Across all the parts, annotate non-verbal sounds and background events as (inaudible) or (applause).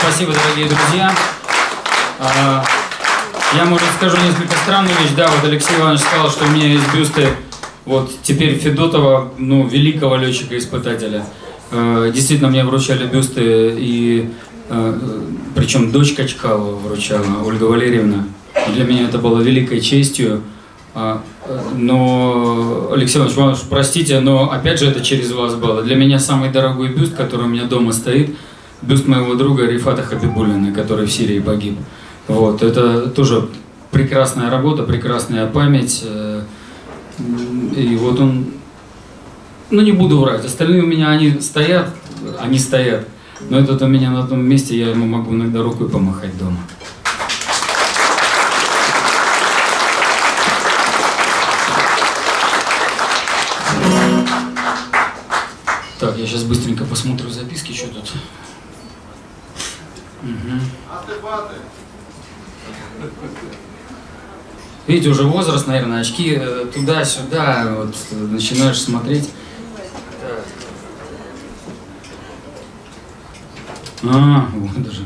спасибо, дорогие друзья. А, я, может, скажу несколько странную вещь. Да, вот Алексей Иванович сказал, что у меня есть бюсты вот теперь Федотова, ну, великого летчика-испытателя. Э, действительно, мне вручали бюсты, и э, причем дочка Чкалова вручала, Ольга Валерьевна. Для меня это было великой честью. А, но, Алексей Иванович, простите, но опять же это через вас было. Для меня самый дорогой бюст, который у меня дома стоит, бюст моего друга Рифата Хабибулина, который в Сирии погиб. Вот, это тоже прекрасная работа, прекрасная память. Э, и вот он, ну не буду врать, остальные у меня, они стоят, они стоят. Но этот у меня на том месте, я ему могу иногда рукой помахать дома. Так, я сейчас быстренько посмотрю записки, что тут. Угу. Видите, уже возраст, наверное, очки э, туда-сюда, вот начинаешь смотреть. А, вот даже.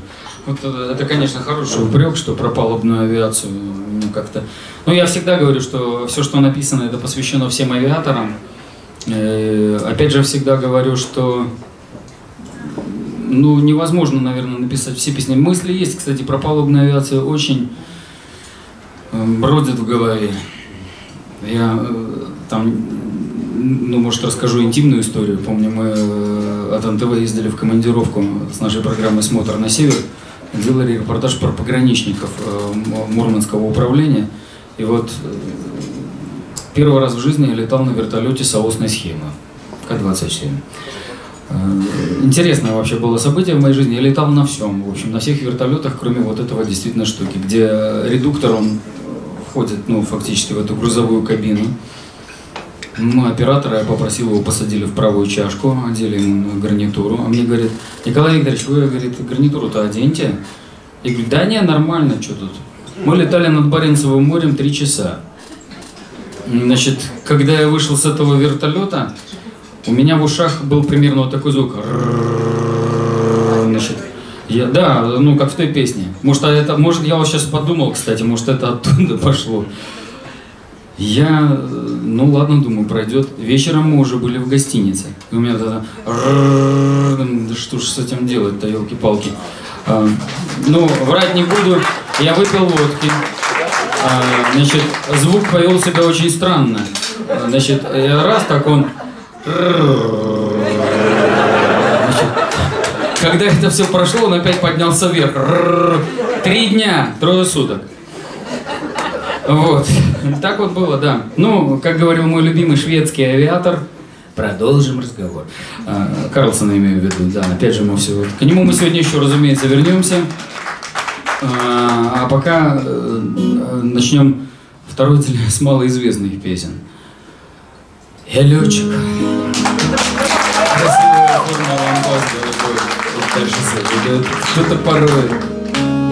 Вот это, конечно, хороший упрек, что про палубную авиацию ну, как-то. Ну, я всегда говорю, что все, что написано, это посвящено всем авиаторам. Э, опять же, всегда говорю, что ну, невозможно, наверное, написать все песни. Мысли есть, кстати, про палубную авиацию очень э, бродят в голове. Я э, там, ну, может, расскажу интимную историю. Помню, мы от НТВ ездили в командировку с нашей программой «Смотр на север», делали репортаж про пограничников Мурманского управления. И вот Первый раз в жизни я летал на вертолете соосной схемы К-27. Э, интересное вообще было событие в моей жизни. Я летал на всем, в общем, на всех вертолетах, кроме вот этого действительно штуки, где редуктор, он входит, ну, фактически в эту грузовую кабину. Мы оператора, я попросил его, посадили в правую чашку, одели ему гарнитуру. А мне говорит, Николай Викторович, вы, говорит, гарнитуру-то оденьте. Я говорю, да не, нормально, что тут. Мы летали над Баренцевым морем три часа. Значит, когда я вышел с этого вертолета, у меня в ушах был примерно вот такой звук. Значит, я, да, ну как в той песне. Может, а это, может, я вот сейчас подумал, кстати, может, это оттуда (laughs) пошло. Я, ну ладно, думаю, пройдет. Вечером мы уже были в гостинице. И у меня тогда, да что ж с этим делать-то, елки-палки. А, ну, врать не буду, я выпил водки. А, значит, звук повел себя очень странно. Значит, раз так он... Когда это все прошло, он опять поднялся вверх. Три дня, трое суток. Вот. Так вот было, да. Ну, как говорил мой любимый шведский авиатор, продолжим разговор. Карлсона имею в виду, да. Опять же, мы все... К нему мы сегодня еще, разумеется, вернемся. А, пока начнем второй с малоизвестных песен. Я летчик. Красивая форма лампас дальше идет. Что-то порой.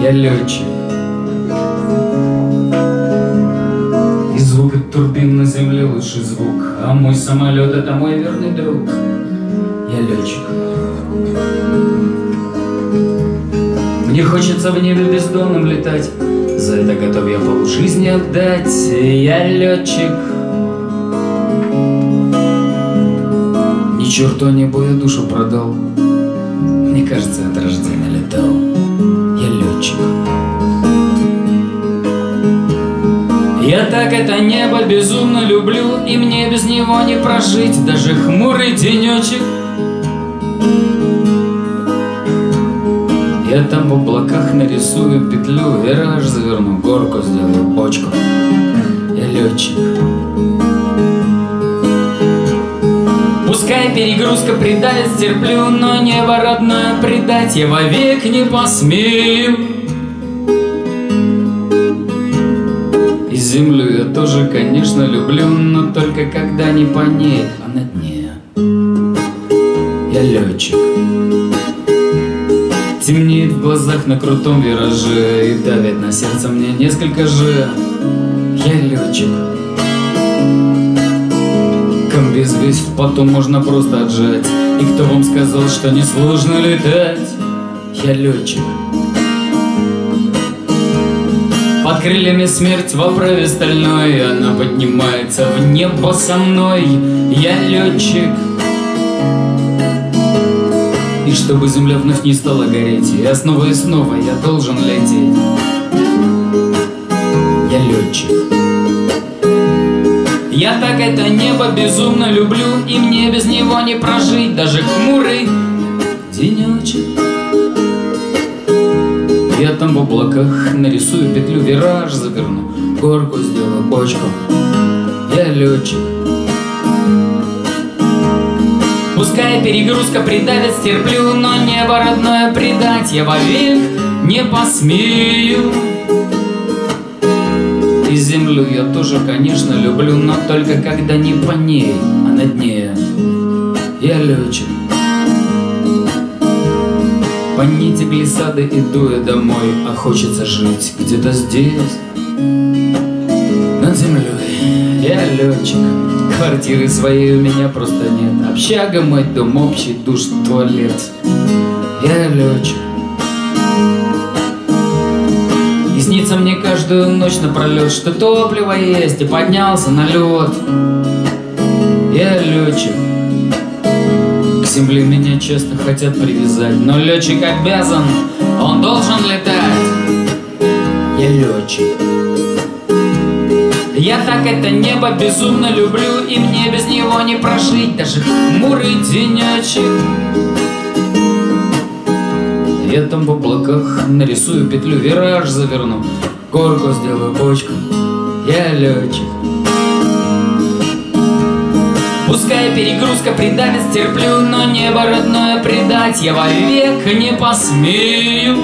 Я летчик. И звук от турбин на земле лучший звук, а мой самолет это мой верный друг. Я летчик. Мне хочется в небе бездонным летать, За это готов я полжизни отдать. Я летчик. Черту небо я душу продал. Мне кажется, от рождения летал. Я летчик. Я так это небо безумно люблю, И мне без него не прожить даже хмурый денечек. Я там в облаках нарисую петлю, вираж заверну, горку сделаю, бочку. Я летчик. Пускай перегрузка придавит, терплю, но небо родное предать я вовек не посмею. И землю я тоже, конечно, люблю, но только когда не по ней, а на дне. Я летчик. Темнеет в глазах на крутом вираже И давит на сердце мне несколько же Я летчик Комбез весь в потом можно просто отжать. И кто вам сказал, что несложно летать? я летчик. Под крыльями смерть в оправе стальной Она поднимается в небо со мной. Я летчик. И чтобы земля вновь не стала гореть Я снова и снова я должен лететь. Я летчик я так это небо безумно люблю, И мне без него не прожить даже хмурый денечек. Я там в облаках нарисую петлю, вираж заверну, горку сделаю, бочку. Я летчик. Пускай перегрузка придавит, стерплю, но небо родное предать я вовек не посмею. И землю я тоже, конечно, люблю, но только когда не по ней, а над ней я летчик. По нити глиссады иду я домой, а хочется жить где-то здесь, над землей. Я летчик, квартиры своей у меня просто нет. Общага, мой дом, общий душ, туалет. Я летчик. Снится мне каждую ночь напролет, что топливо есть, и поднялся на лед. Я летчик земли меня часто хотят привязать Но летчик обязан, он должен летать. Я летчик я так это небо безумно люблю И мне без него не прожить Даже хмурый денечек Там в облаках. Нарисую петлю Вираж заверну, горку сделаю бочку Я летчик. Пускай перегрузка придавит, стерплю, но небо родное предать я вовек не посмею.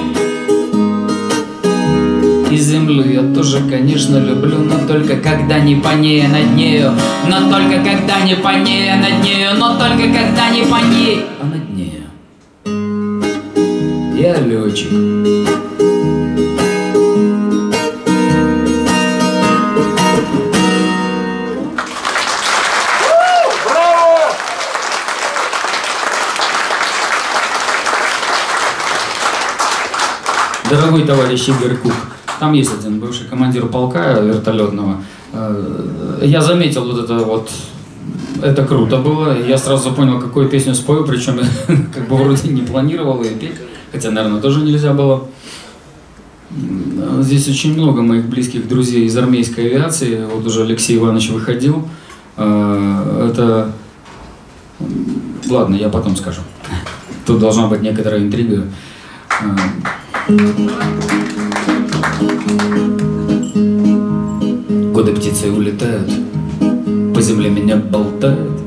И землю я тоже, конечно, люблю, но только когда не по ней, над нею, но только когда не по ней, над нею, но только когда не по ней, Я летчик. Дорогой товарищ Игорь Кук, там есть один бывший командир полка вертолетного. Э, я заметил вот это вот, это круто было. Я сразу понял, какую песню спою, причем (laughs) как бы вроде не планировал ее петь, хотя, наверное, тоже нельзя было. Здесь очень много моих близких друзей из армейской авиации. Вот уже Алексей Иванович выходил. Э, это... Ладно, я потом скажу. Тут должна быть некоторая интрига. Э, Годы птицы улетают, по земле меня болтают,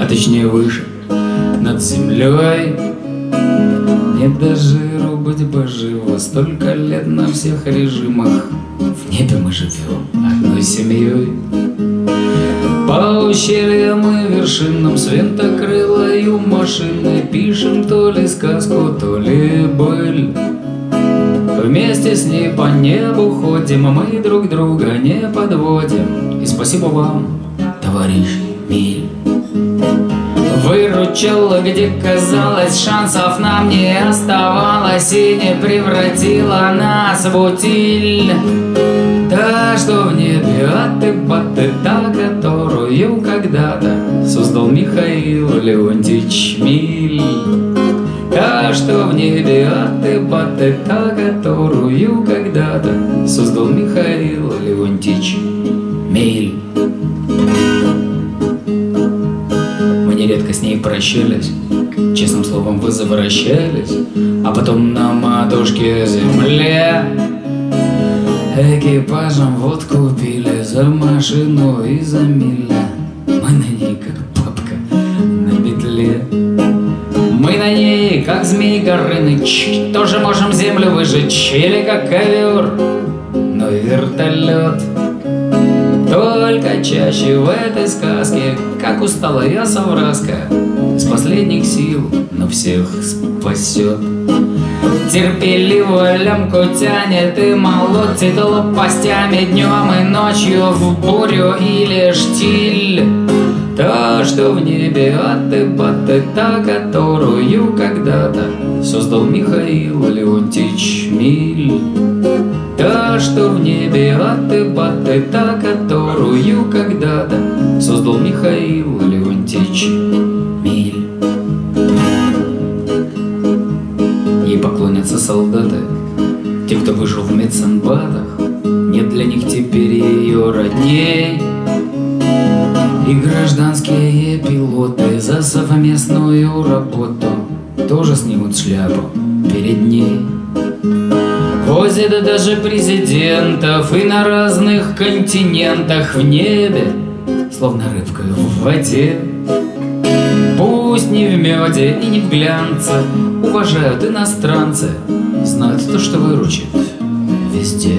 а точнее выше, над землей. Не до жиру быть бы живо, столько лет на всех режимах. В небе мы живем одной семьей. По ущельям и вершинам свинтокрылою машины Пишем то ли сказку, то ли быль Вместе с ней по небу ходим, а мы друг друга не подводим. И спасибо вам, товарищ Миль. Выручила, где казалось, шансов нам не оставалось И не превратила нас в утиль. Та, что в небе от и баты, та, которую когда-то Создал Михаил Леонтьевич Миль. Та, что в небе от и баты, та, которую когда-то Создал Михаил Леонтьевич Миль прощались Честным словом вы возвращались. А потом на матушке земле Экипажем водку пили за машину и за миля Мы на ней как папка на петле. Мы на ней как змей Горыныч Тоже можем землю выжечь? Или как ковер Но вертолет. Только чаще в этой сказке, как устала я совраска, последних сил, но всех спасет. Терпеливо лямку тянет и молотит лопастями днем и ночью в бурю или штиль. Та, что в небе и та, которую когда-то создал Михаил Леонтьевич Миль. Та, что в небе аты-баты, та, которую когда-то создал Михаил Леонтьевич Миль. Пилоты за совместную работу. Тоже снимут шляпу перед ней. Возят даже президентов и на разных континентах в небе Словно рыбка в воде. Пусть не в меде и не в глянце Уважают иностранцы Знают то, что выручит везде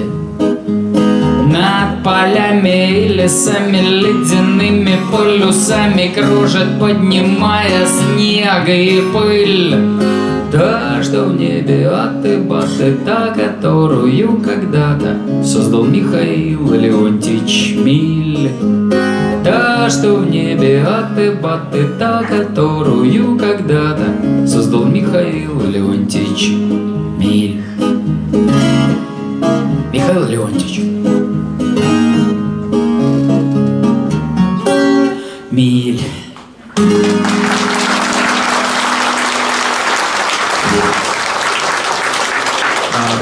полями и лесами ледяными полюсами Кружит, поднимая снег и пыль. Та, что в небе от и баты, та, которую когда-то Создал Михаил Леонтьевич Миль. Та, что в небе от и баты, та, которую когда-то Создал Михаил Леонтьевич Миль. Михаил Леонтьевич миль. А,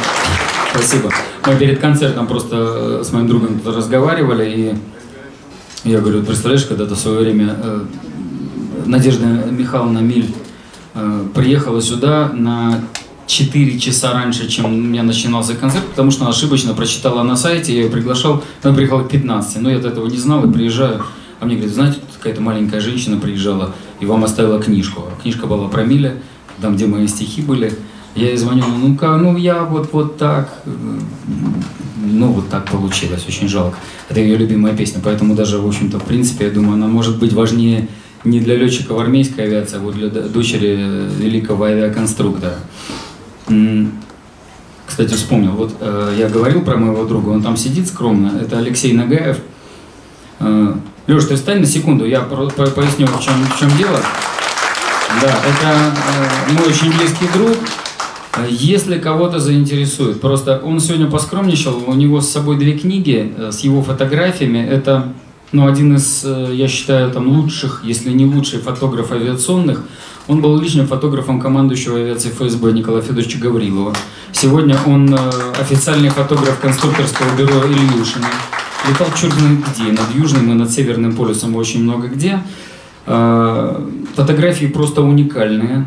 спасибо. Мы перед концертом просто э, с моим другом разговаривали, и я говорю, представляешь, когда-то в свое время э, Надежда Михайловна Миль э, приехала сюда на 4 часа раньше, чем у меня начинался концерт, потому что она ошибочно прочитала на сайте, я ее приглашал, она приехала к 15, но я от этого не знал и приезжаю. А мне говорят, знаете, какая-то маленькая женщина приезжала и вам оставила книжку. Книжка была про Миля, там, где мои стихи были. Я ей звоню, ну ка, ну я вот, вот так, ну вот так получилось, очень жалко. Это ее любимая песня, поэтому даже, в общем-то, в принципе, я думаю, она может быть важнее не для летчиков армейской авиации, а вот для дочери великого авиаконструктора. Кстати, вспомнил, вот э, я говорил про моего друга, он там сидит скромно, это Алексей Нагаев. Э, Леш, ты встань на секунду, я поясню, в чем, в чем дело. Да, это э, мой очень близкий друг. Если кого-то заинтересует, просто он сегодня поскромничал, у него с собой две книги э, с его фотографиями. Это ну, один из, э, я считаю, там лучших, если не лучший фотограф авиационных. Он был личным фотографом командующего авиации ФСБ Николая Федоровича Гаврилова. Сегодня он официальный фотограф конструкторского бюро Ильюшина летал черт знает где, над Южным и над Северным полюсом очень много где. А, фотографии просто уникальные.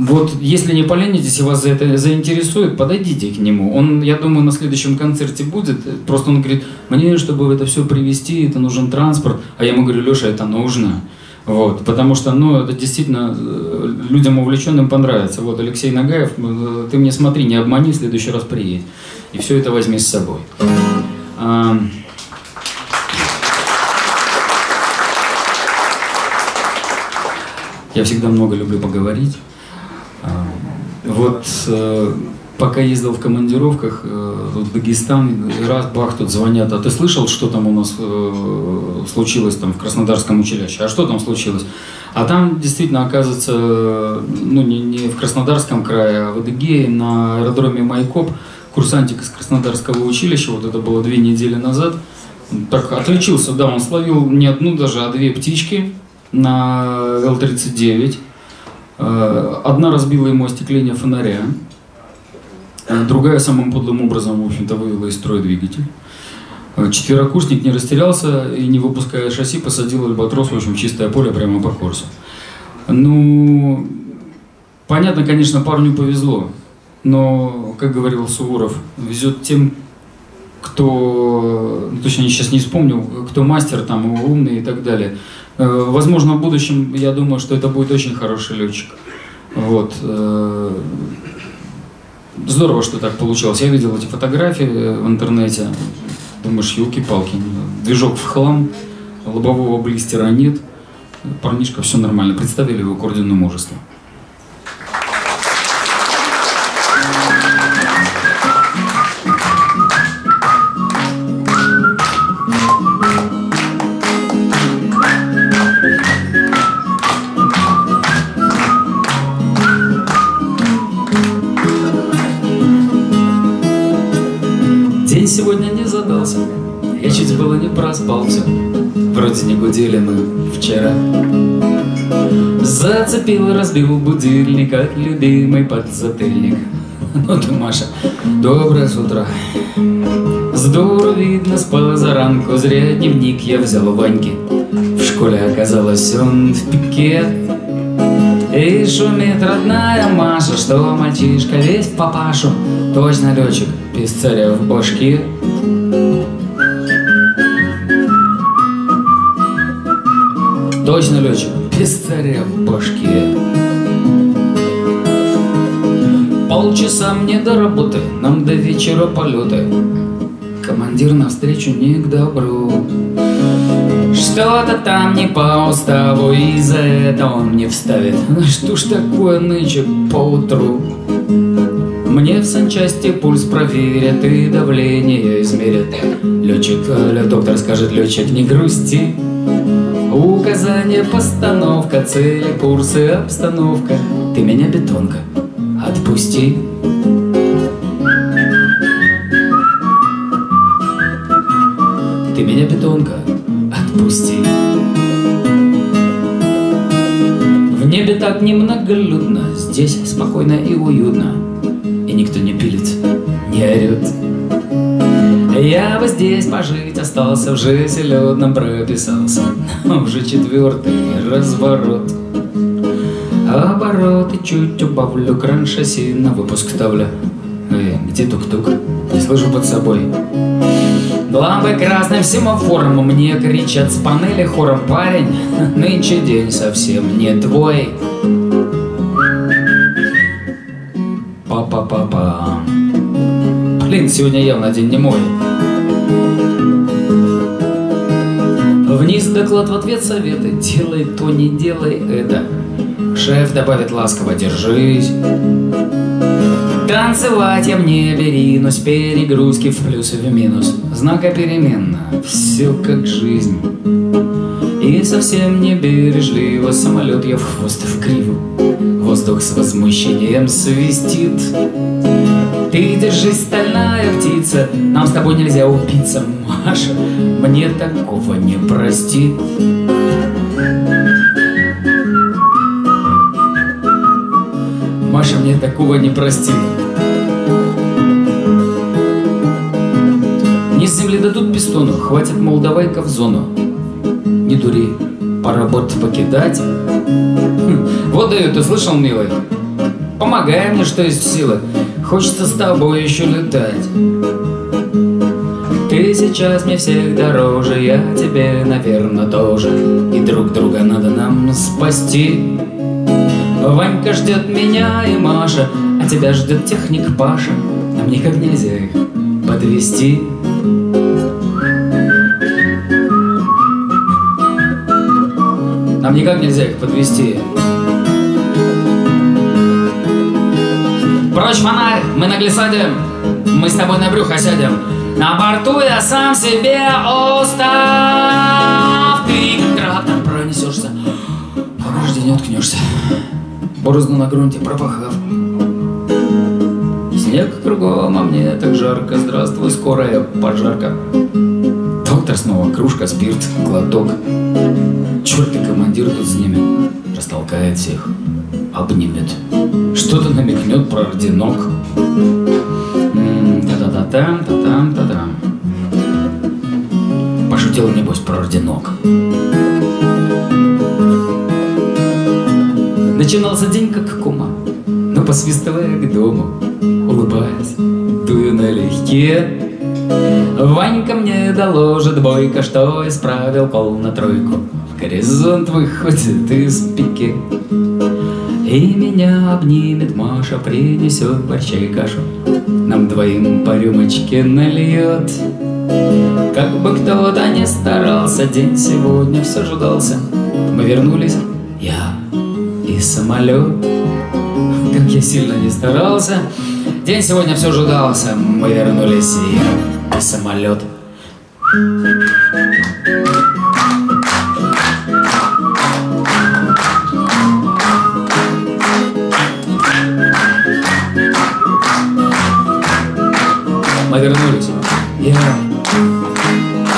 Вот если не поленитесь и вас за это заинтересует, подойдите к нему. Он, я думаю, на следующем концерте будет. Просто он говорит, мне, чтобы это все привезти, это нужен транспорт. А я ему говорю, Леша, это нужно. Вот, потому что, ну, это действительно э, людям увлеченным понравится. Вот, Алексей Нагаев, э, ты мне смотри, не обмани, в следующий раз приедь. И все это возьми с собой. Я всегда много люблю поговорить. Вот э, пока ездил в командировках в Дагестан, раз бах, тут звонят, а ты слышал, что там у нас случилось там в Краснодарском училище? А что там случилось? А там действительно оказывается, ну не, не в Краснодарском крае, а в Адыгее на аэродроме Майкоп курсантик из Краснодарского училища, вот это было две недели назад, так отличился, да, он словил не одну даже, а две птички на Л-39. Э, одна разбила ему остекление фонаря, э, другая самым подлым образом, в общем-то, вывела из строя двигатель. Э, четверокурсник не растерялся и, не выпуская шасси, посадил альбатрос, в общем, чистое поле прямо по курсу. Ну, понятно, конечно, парню повезло, но, как говорил Суворов, везет тем, кто, ну, точно сейчас не вспомнил, кто мастер, там, умный и так далее. Э, возможно, в будущем, я думаю, что это будет очень хороший летчик. Вот. Здорово, что так получилось. Я видел эти фотографии в интернете. Думаешь, елки-палки, движок в хлам, лобового блистера нет, парнишка, все нормально. Представили его к ордену мужества. Разбил будильник, как любимый подзатыльник. (laughs) Ну ты, Маша, доброе с утра. Здорово видно с позаранку, зря дневник я взял у Ваньки. В школе оказалось он в пике. И шумит родная Маша, что мальчишка весь в папашу. Точно летчик, писцаря в башке. Точно летчик, писцаря в башке. Полчаса мне до работы, нам до вечера полеты. Командир навстречу не к добру. Что-то там не по уставу, и за это он мне вставит. Ну что ж такое нынче поутру? Мне в санчасти пульс проверят и давление измерят. Летчик, э, доктор скажет, летчик, не грусти. Указание, постановка, цели, курсы, обстановка. Ты меня бетонка, отпусти. Ты меня бетонка, отпусти. В небе так немноголюдно, здесь спокойно и уютно, и никто не пилит, не орет. Я бы здесь пожить остался, в жизнелюдном прописался, но (laughs) уже четвертый разворот. Обороты чуть убавлю, кран шасси на выпуск ставлю. Эй, где тук-тук? Не слышу под собой. Лампы красным семафором мне кричат с панели хором Парень, нынче день совсем не твой Па-па-па-па Блин, сегодня явно день не мой Вниз доклад в ответ советы Делай то, не делай это Шеф добавит ласково, держись Танцевать я мне бери, но с перегрузки в плюс и в минус. Знака переменно, все как жизнь. И совсем не бережливо самолет я в хвост в криву. Воздух с возмущением свистит. Ты держись, стальная птица, нам с тобой нельзя упиться, Маша, мне такого не простит. Маша мне такого не простит. Не с земли дадут пистону, хватит, мол, давай-ка в зону. Не дури, пора борт покидать. Хм, вот даю, ты слышал, милый? Помогай мне, что есть силы. Хочется с тобой еще летать. Ты сейчас мне всех дороже, я тебе, наверное, тоже. И друг друга надо нам спасти. Ванька ждет меня и Маша, а тебя ждет техник Паша. Нам никак нельзя их подвести. Нам никак нельзя их подвести. Прочь фонарь, мы на глиссаде, мы с тобой на брюхо сядем. На борту я сам себе устав. Ты как трактор пронесешься, в ограждение уткнешься борозну на грунте пропахав. Снег кругом, а мне так жарко, здравствуй, скорая пожарка. Доктор снова, кружка, спирт, глоток. Черт и командир тут с ними, растолкает всех, обнимет. Что-то намекнет про орденок. Та-та-та-там, та-там, та-там. Пошутил, небось, про орденок. Начинался день как кума, но посвистывая к дому, улыбаясь, дую налегке. Ванька мне доложит бойко, что исправил кол на тройку. В горизонт выходит из пике. И меня обнимет Маша, принесет борща и кашу. Нам двоим по рюмочке нальет. Как бы кто-то не старался, день сегодня все ждался. Мы вернулись, самолет. Как я сильно не старался, день сегодня все же удался. Мы вернулись и, и самолет. Мы вернулись. Я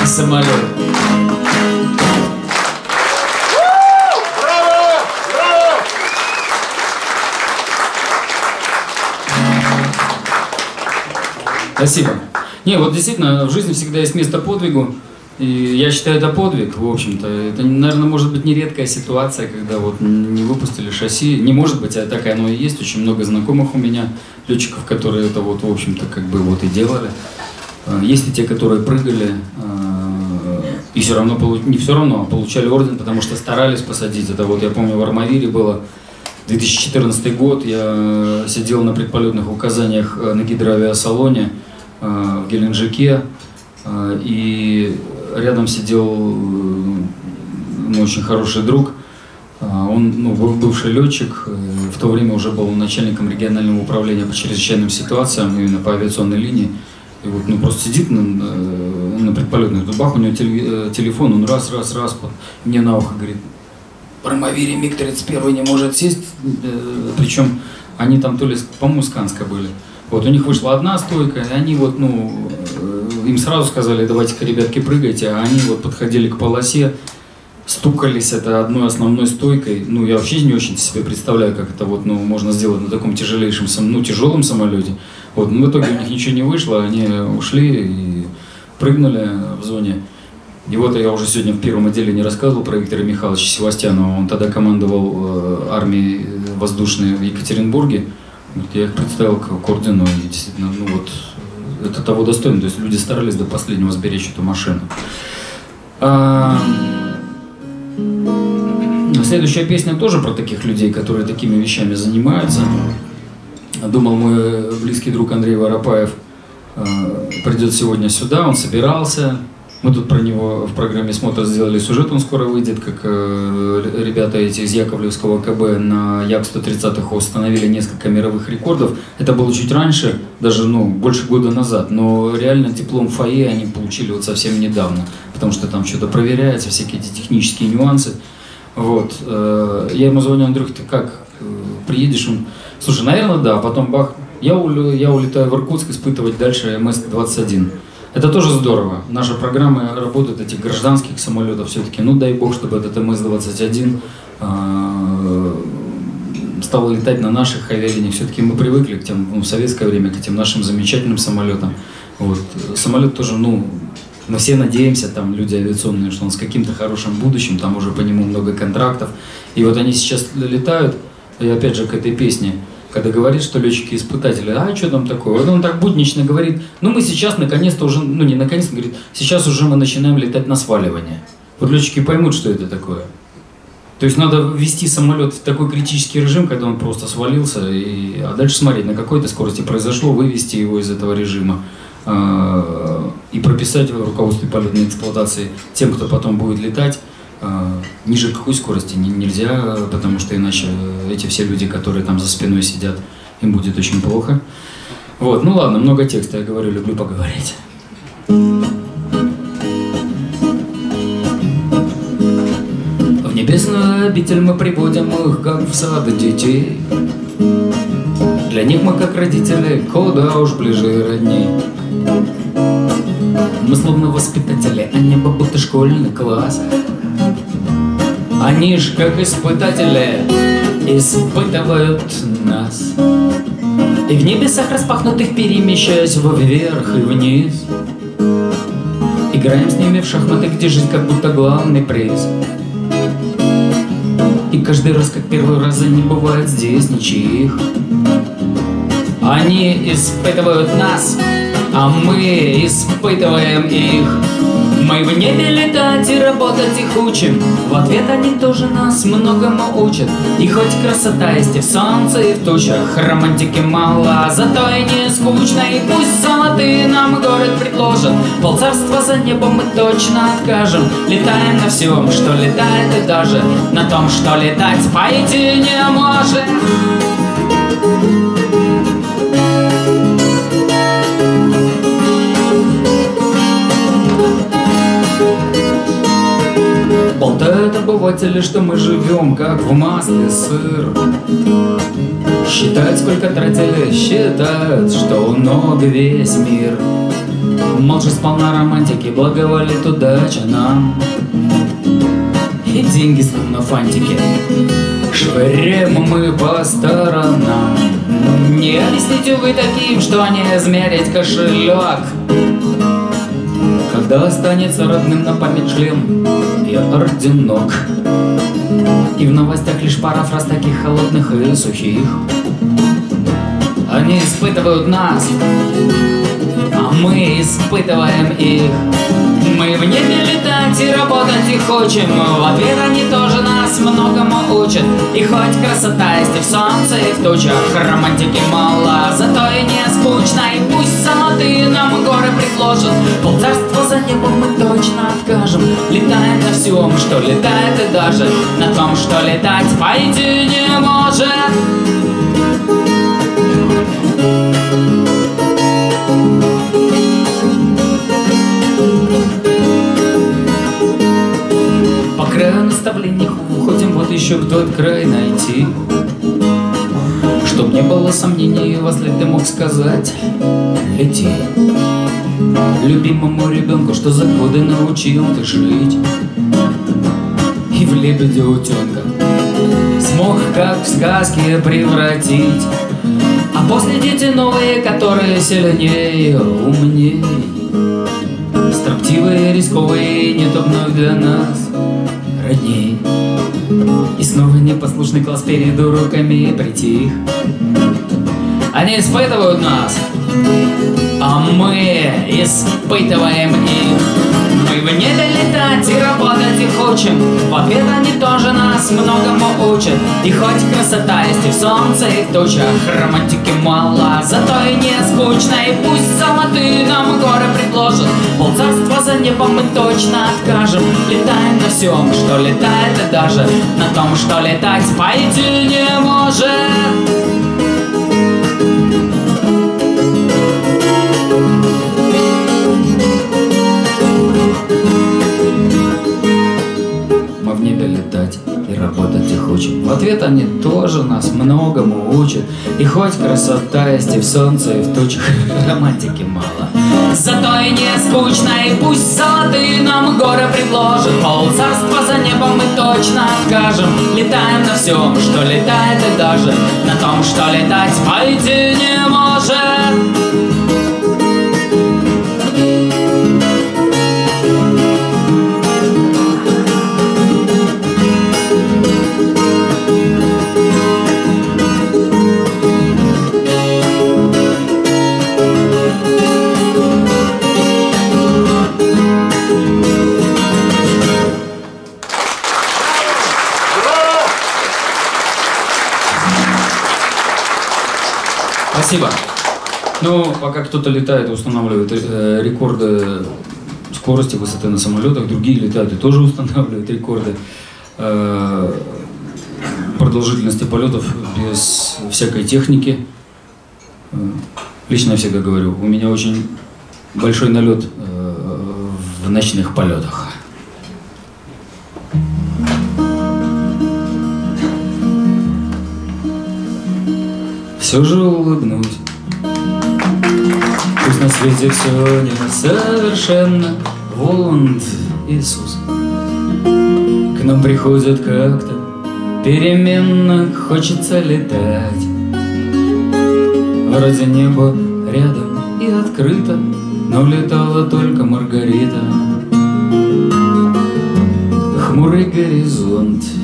самолет. Спасибо. Не, вот действительно, в жизни всегда есть место подвигу. И я считаю, это подвиг, в общем-то. Это, наверное, может быть не редкая ситуация, когда вот не выпустили шасси. Не может быть, а так оно и есть. Очень много знакомых у меня летчиков, которые это вот, в общем-то, как бы вот и делали. А, есть и те, которые прыгали, а, и все равно, не все равно, а получали орден, потому что старались посадить. Это вот, я помню, в Армавире было 2014 год, я сидел на предполетных указаниях э, на гидроавиасалоне в Геленджике, и рядом сидел мой очень хороший друг, он ну, бывший летчик, э, в то время уже был начальником регионального управления по чрезвычайным ситуациям, именно по авиационной линии. И вот ну, просто сидит на, э, на предполетных дубах, у него э, телефон, он раз, раз, раз мне на ухо говорит, Промовире МиГ-31 не может сесть, причем они там то ли, по-моему, с были. Вот у них вышла одна стойка, и они вот, ну, им сразу сказали, давайте-ка, ребятки, прыгайте, а они вот подходили к полосе, стукались это одной основной стойкой. Ну, я вообще не очень себе представляю, как это вот, ну, можно сделать на таком тяжелейшем, ну, тяжелом самолете. Вот, но в итоге у них ничего не вышло, они ушли и прыгнули в зоне. И вот я уже сегодня в первом отделе не рассказывал про Виктора Михайловича Севастьянова. Он тогда командовал э, армией воздушной в Екатеринбурге. Вот я их представил к ордену, и действительно, ну вот, это того достойно. То есть люди старались до последнего сберечь эту машину. А... Следующая песня тоже про таких людей, которые такими вещами занимаются. Думал мой близкий друг Андрей Воропаев а, придет сегодня сюда, он собирался, мы тут про него в программе «Смотр» сделали сюжет, он скоро выйдет, как э, ребята эти из Яковлевского КБ на Як-130 установили несколько мировых рекордов. Это было чуть раньше, даже ну, больше года назад, но реально диплом ФАЕ они получили вот совсем недавно, потому что там что-то проверяется, всякие эти технические нюансы. Вот. Э, я ему звоню, Андрюх, ты как, э, приедешь? Он, слушай, наверное, да, потом бах, я, я улетаю в Иркутск испытывать дальше МС-21. Это тоже здорово. Наша программа работает этих гражданских самолетов все-таки. Ну дай бог, чтобы этот МС-21 э, стал летать на наших авиалиниях. Все-таки мы привыкли к тем, ну, в советское время к этим нашим замечательным самолетам. Вот. Самолет тоже, ну, мы все надеемся, там, люди авиационные, что он с каким-то хорошим будущим, там уже по нему много контрактов. И вот они сейчас летают, и опять же к этой песне, когда говорит, что летчики-испытатели, а что там такое? Вот он так буднично говорит, ну мы сейчас наконец-то уже, ну не наконец-то, говорит, сейчас уже мы начинаем летать на сваливание. Вот летчики поймут, что это такое. То есть надо ввести самолет в такой критический режим, когда он просто свалился, и, а дальше смотреть, на какой-то скорости произошло, вывести его из этого режима э, и прописать в руководстве полетной эксплуатации тем, кто потом будет летать, ниже какой скорости нельзя, потому что иначе эти все люди, которые там за спиной сидят, им будет очень плохо. Вот, ну ладно, много текста, я говорю, люблю поговорить. В небесную обитель мы приводим их, как в сад детей. Для них мы, как родители, куда уж ближе родней. Мы словно воспитатели, а небо будто школьный класс. Они ж как испытатели испытывают нас. И в небесах распахнутых перемещаясь вверх и вниз. Играем с ними в шахматы, где жизнь как будто главный приз. И каждый раз, как первый раз, не бывает здесь ничьих. Они испытывают нас, а мы испытываем их мы в небе летать и работать их учим В ответ они тоже нас многому учат. И хоть красота есть и в солнце, и в тучах Романтики мало, зато и не скучно И пусть золотые нам город предложат. Полцарства за небом мы точно откажем. Летаем на всем, что летает и даже На том, что летать пойти не может. Болтают обыватели, что мы живем, как в масле сыр Считать, сколько тратили, считают, что у ног весь мир. Молча сполна романтики, благоволит удача нам. И деньги словно фантики Швыряем мы по сторонам Не объясните вы таким, что не измерить кошелек Когда останется родным на память шлем орденок. И в новостях лишь пара фраз таких холодных и сухих. Они испытывают нас, а мы испытываем их. Мы в небе летать и работать их учим В ответ они тоже нас многому учат И хоть красота есть и в солнце, и в тучах Романтики мало, зато и не скучно И пусть золотые нам горы предложат. Полцарства за небом мы точно откажем. Летаем на всем, что летает и даже На том, что летать пойти не может уходим вот еще в тот край найти. Чтоб не было сомнений, ли ты мог сказать Лети Любимому ребенку, что за годы научил ты жить. И в лебедя утенка Смог, как в сказке, превратить. А после дети новые, которые сильнее, умнее. Строптивые, рисковые, не то для нас И снова непослушный класс перед уроками притих. Они испытывают нас, а мы испытываем их. Мы в небе летать и работать и хочем. В ответ они тоже нас многому учат. И хоть красота есть и в солнце, и в тучах Романтики мало, зато и не скучно И пусть золотые нам горы предложат. Полцарства за небом мы точно откажем. Летаем на всем, что летает и даже На том, что летать пойти не может учат. В ответ они тоже нас многому учат. И хоть красота есть и в солнце, и в тучах, (laughs) романтики мало. Зато и не скучно, и пусть золотые нам горы предложат. Пол царства за небом мы точно откажем. Летаем на всем, что летает, и даже на том, что летать пойти не может. Спасибо. Ну, пока кто-то летает и устанавливает э, рекорды скорости, высоты на самолетах, другие летают и тоже устанавливают рекорды э, продолжительности полетов без всякой техники. Э, лично я всегда говорю, у меня очень большой налет в ночных полетах. Все же улыбнуть. Пусть на свете все несовершенно, Воланд Иисус. К нам приходит как-то переменно, хочется летать. Вроде небо рядом и открыто, но летала только Маргарита. Хмурый горизонт —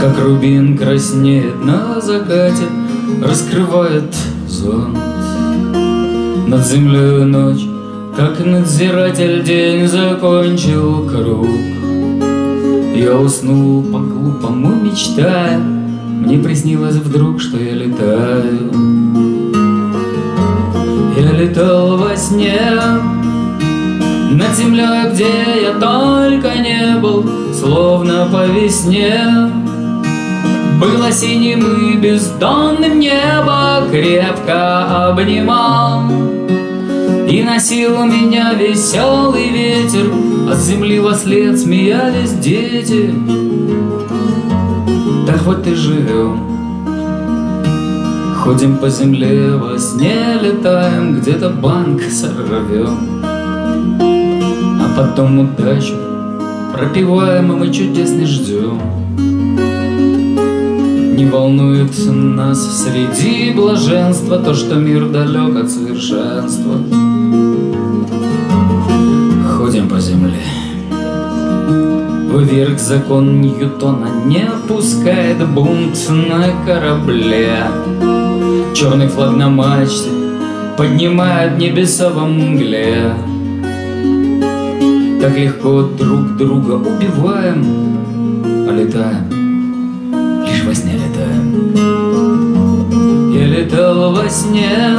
как рубин краснеет на закате, Раскрывает зонт. Над землей ночь, как надзиратель день закончил круг. Я уснул по-глупому мечтая, Мне приснилось вдруг, что я летаю. Я летал во сне над землей, где я только не был, Словно по весне было синим и бездонным небо крепко обнимал И носил меня веселый ветер От земли во след смеялись дети Так вот и живем Ходим по земле, во сне летаем, где-то банк сорвем. А потом удачу пропиваем, и мы чудес не ждем. Не волнует нас среди блаженства То, что мир далек от совершенства. Ходим по земле, Вверх закон Ньютона не пускает бунт на корабле. Черный флаг на мачте поднимает небеса во мгле. Так легко друг друга убиваем, а летаем, летал во сне.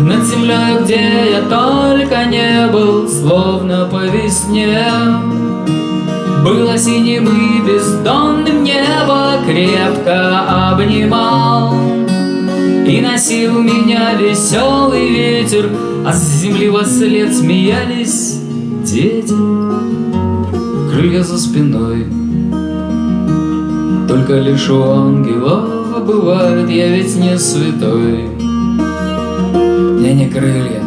Над землей, где я только не был, словно по весне. Было синим и бездонным небо крепко обнимал. И носил меня веселый ветер, а с земли во след смеялись дети. Крылья за спиной. Только лишь у ангелов бывает, я ведь не святой. Я не крылья,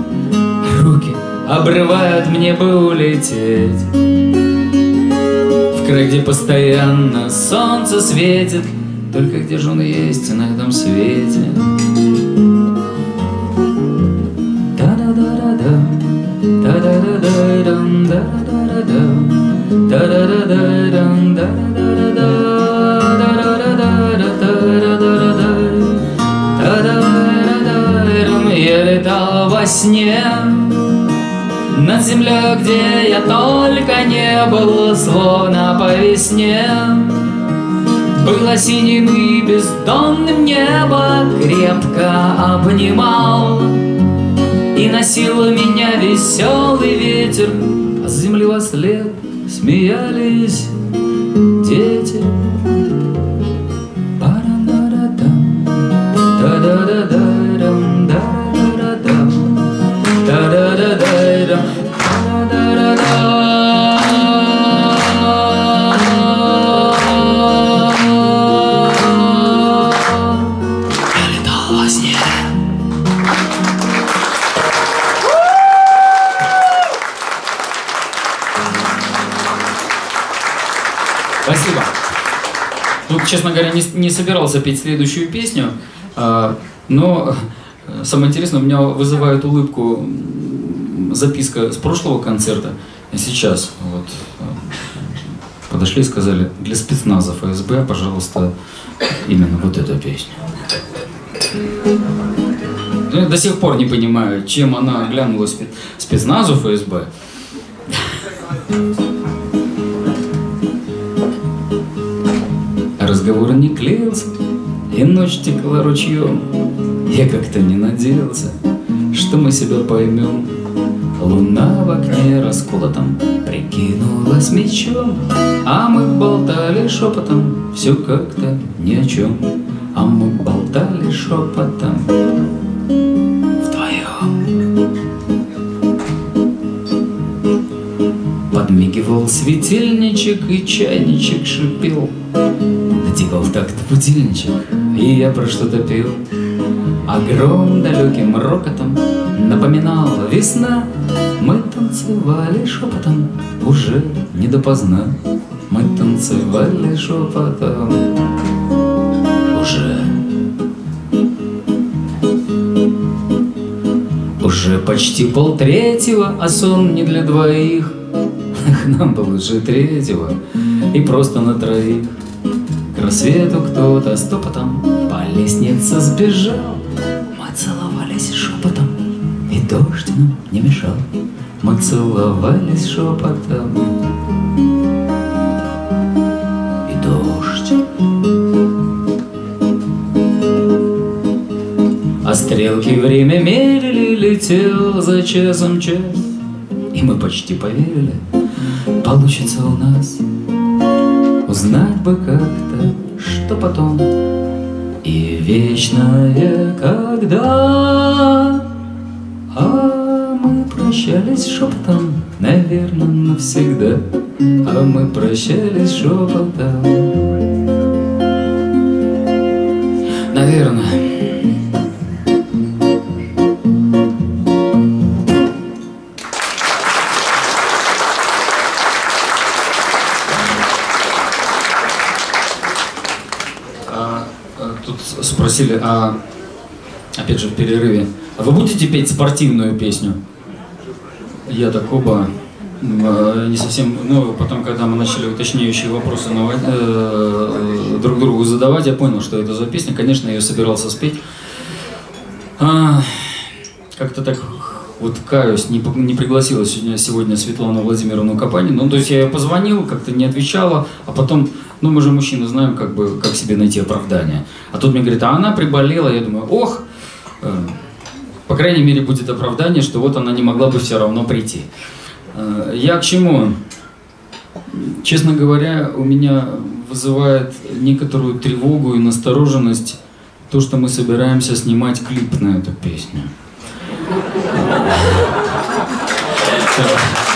руки обрывают мне бы улететь. Край, где постоянно солнце светит, Только где же он есть на этом свете? Та-да-да-да-да, та-да-да-да-дам, да-да-да-да, та-да-да-да-дам, да-да-да-да, во сне, над землей, где я только не был, словно по весне. Было синим и бездонным небо крепко обнимал И носил меня веселый ветер, а с земли во след смеялись не, собирался петь следующую песню, а, но э, самое интересное, у меня вызывает улыбку записка с прошлого концерта, сейчас вот э, подошли и сказали, для спецназа ФСБ, пожалуйста, именно вот эту песню. Ну, до сих пор не понимаю, чем она глянула спецназу ФСБ. Разговор не клеился, и ночь текла ручьем. Я как-то не надеялся, что мы себя поймем. Луна в окне расколотом прикинулась мечом, А мы болтали шепотом, все как-то ни о чем. А мы болтали шепотом вдвоем. Подмигивал светильничек и чайничек шипел Тикал такт будильничек, и я про что-то пел. Огром далеким рокотом напоминала весна. Мы танцевали шепотом, уже не допоздна. Мы танцевали шепотом, уже Уже почти полтретьего, а сон не для двоих. (laughs) Нам бы лучше третьего и просто на троих. Рассвету кто-то стопотом по лестнице сбежал. Мы целовались шепотом, и дождь нам не мешал. Мы целовались шепотом, и дождь. А стрелки время мерили, летел за часом час, И мы почти поверили, получится у нас Узнать бы как-то, что потом? И вечное когда А мы прощались шепотом Наверное, навсегда. А мы прощались шепотом а опять же в перерыве, а вы будете петь спортивную песню? Я так оба э, не совсем, ну, потом, когда мы начали уточняющие вопросы на, э, друг другу задавать, я понял, что это за песня. Конечно, я ее собирался спеть. А, как-то так вот каюсь, не, не пригласила сегодня, сегодня Светлану Владимировну Капанину. Ну, то есть я ей позвонил, как-то не отвечала, а потом, ну, мы же мужчины знаем, как бы, как себе найти оправдание. А тут мне говорит, а она приболела, я думаю, ох, э, по крайней мере, будет оправдание, что вот она не могла бы все равно прийти. Э, я к чему? Честно говоря, у меня вызывает некоторую тревогу и настороженность то, что мы собираемся снимать клип на эту песню. (laughs)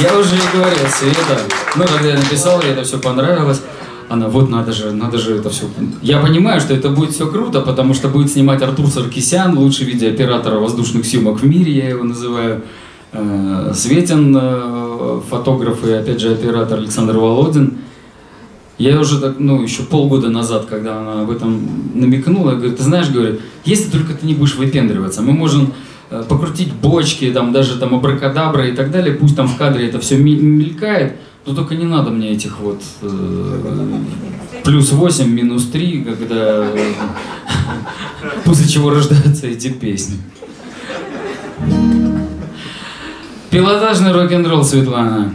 Я уже и говорил, Света, ну, когда я написал, ей это все понравилось, она, вот надо же, надо же это все. Я понимаю, что это будет все круто, потому что будет снимать Артур Саркисян, лучший видеооператор воздушных съемок в мире, я его называю. Э, Светин, э, фотограф и, опять же, оператор Александр Володин. Я уже так, ну, еще полгода назад, когда она об этом намекнула, я говорю, ты знаешь, говорю, если только ты не будешь выпендриваться, мы можем покрутить бочки, там, даже там абракадабра и так далее, пусть там в кадре это все мелькает, но только не надо мне этих вот э, плюс 8, минус 3, когда э, после чего рождаются эти песни. Пилотажный рок-н-ролл, Светлана.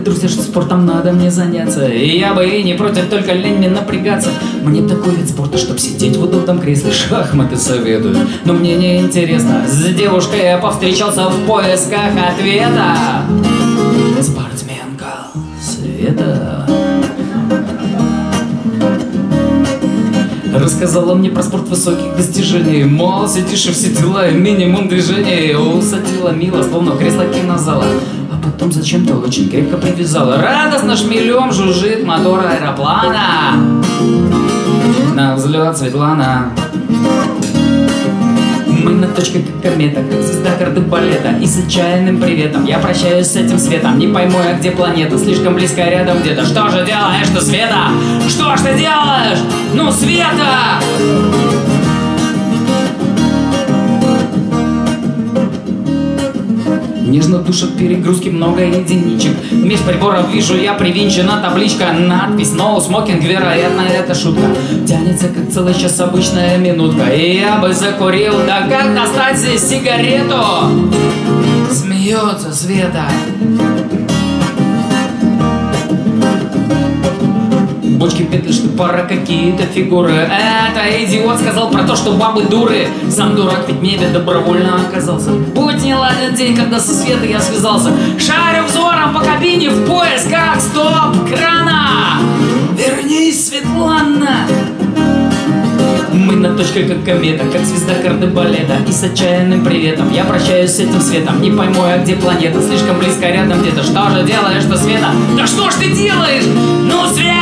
Говорят друзья, что спортом надо мне заняться? И я бы и не против, только лень мне напрягаться. Мне такой вид спорта, чтоб сидеть в удобном кресле Шахматы советую, но мне не интересно. С девушкой я повстречался в поисках ответа. Спортсменка Света. Рассказала мне про спорт высоких достижений. Мол, сидишь и все дела, и минимум движений Усадила мило, словно кресло кинозала потом зачем-то очень крепко привязала. Радостно шмелем жужжит мотор аэроплана. На взлет Светлана. Мы на точке как комета, как звезда кардебалета И с отчаянным приветом я прощаюсь с этим светом Не пойму я, где планета, слишком близко рядом где-то Что же делаешь ты, Света? Что ж ты делаешь? Ну, Света! Нежно душат перегрузки, много единичек. Меж приборов вижу я привинчена табличка. Надпись «No smoking», вероятно, это шутка. Тянется, как целый час обычная минутка. И я бы закурил, да как достать здесь сигарету? Смеется Света бочки петли, что пара какие-то фигуры. Это идиот сказал про то, что бабы дуры. Сам дурак ведь ведь добровольно оказался. Будь не ладен день, когда со Светой я связался. Шарю взором по кабине в поисках стоп-крана Вернись, Светлана. Мы на точке как комета, как звезда кардебалета. И с отчаянным приветом я прощаюсь с этим светом. Не пойму я, где планета, слишком близко рядом где-то. Что же делаешь ты, Света? Да что ж ты делаешь? Ну, Света!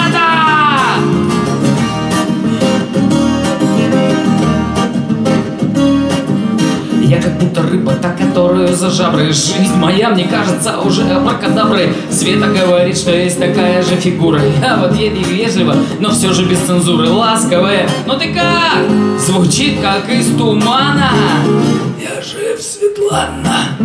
Я как будто рыба, та, которую за жабры. Жизнь моя, мне кажется, уже абракадабры. Света говорит, что есть такая же фигура. Я вот еле вежливо, но все же без цензуры. Ласковая, ну ты как? Звучит как из тумана. Я жив, Светлана.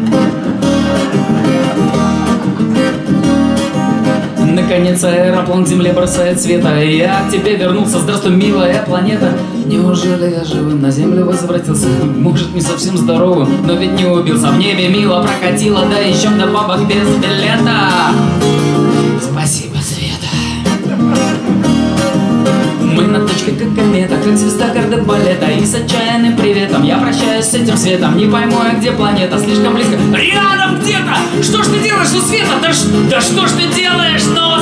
Наконец аэроплан к земле бросает света. Я к тебе вернулся, здравствуй, милая планета Неужели я живым на землю возвратился? (laughs) Может, не совсем здоровым, но ведь не убился. В небе мило прокатило, да еще до бабах без билета. Спасибо, Света. Мы на точке как комета, как звезда кардебалета И с отчаянным приветом я прощаюсь с этим светом. Не пойму я, где планета, слишком близко. Рядом где-то! Что ж ты делаешь, у света? Да, да что ж ты делаешь, ну,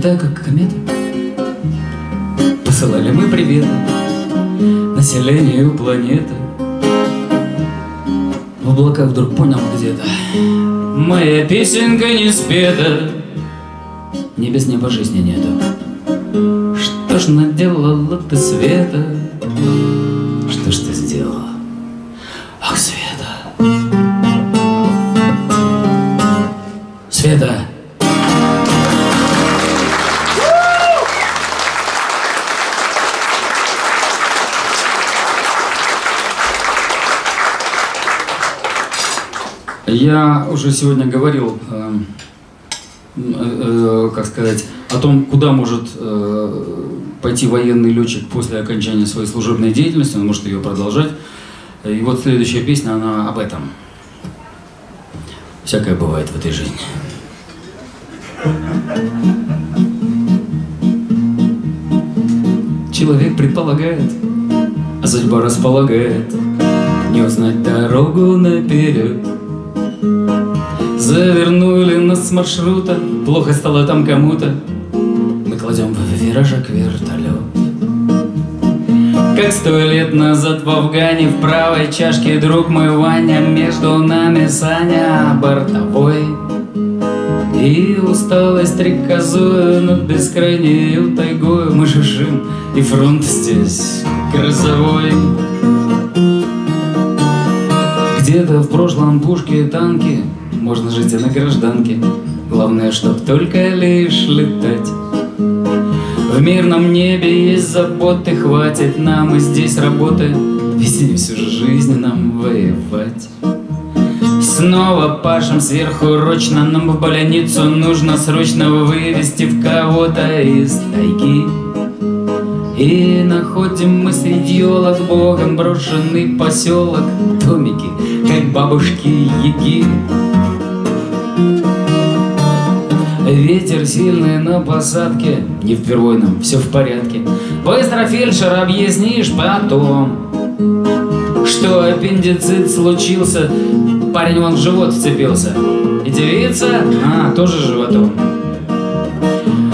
летаю как комета. Посылали мы приветы населению планеты. В облаках вдруг понял где-то, моя песенка не спета, Небес неба жизни нету. Что ж наделала ты, Света? Уже сегодня говорил, э, э, э, как сказать, о том, куда может э, пойти военный летчик после окончания своей служебной деятельности, он может ее продолжать. И вот следующая песня, она об этом. Всякое бывает в этой жизни. Человек предполагает, а судьба располагает Не узнать дорогу наперед Завернули нас с маршрута, плохо стало там кому-то. Мы кладем в виражок вертолет как сто лет назад в Афгане В правой чашке друг мой Ваня Между нами Саня бортовой. И усталость стрекозою Над бескрайнею тайгою. Мы шишим, и фронт здесь грозовой. Где-то в прошлом пушки танки Можно жить и на гражданке Главное, чтоб только лишь летать в мирном небе есть заботы, хватит нам и здесь работы, ведь не всю жизнь нам воевать. Снова пашем сверхурочно, нам в больницу нужно срочно вывести в кого-то из тайги. И находим мы среди елок богом брошенный поселок, домики, как бабушки-яги. Ветер сильный на посадке. Не впервой нам, все в порядке. Быстро, фельдшер, объяснишь потом Что аппендицит случился. Парень вон в живот вцепился. И девица, а, тоже животом.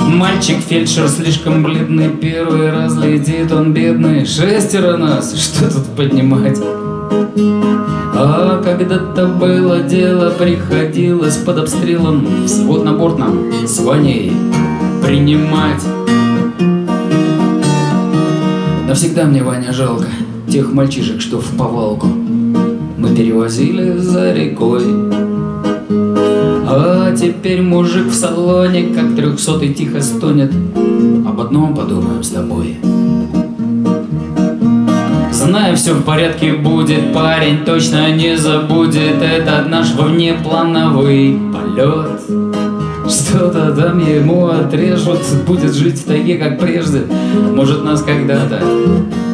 Мальчик фельдшер слишком бледный. Первый раз летит он бедный. Шестеро нас, что тут поднимать? А когда-то было дело, приходилось под обстрелом Взвод на борт звоней принимать. Навсегда мне, Ваня, жалко Тех мальчишек, что в повалку Мы перевозили за рекой. А теперь мужик в салоне, как трехсотый тихо стонет. Об одном подумаем с тобой Знаю, все в порядке будет, парень точно не забудет. Этот наш внеплановый полет. Что-то там ему отрежут, будет жить в тайге, как прежде. Может, нас когда-то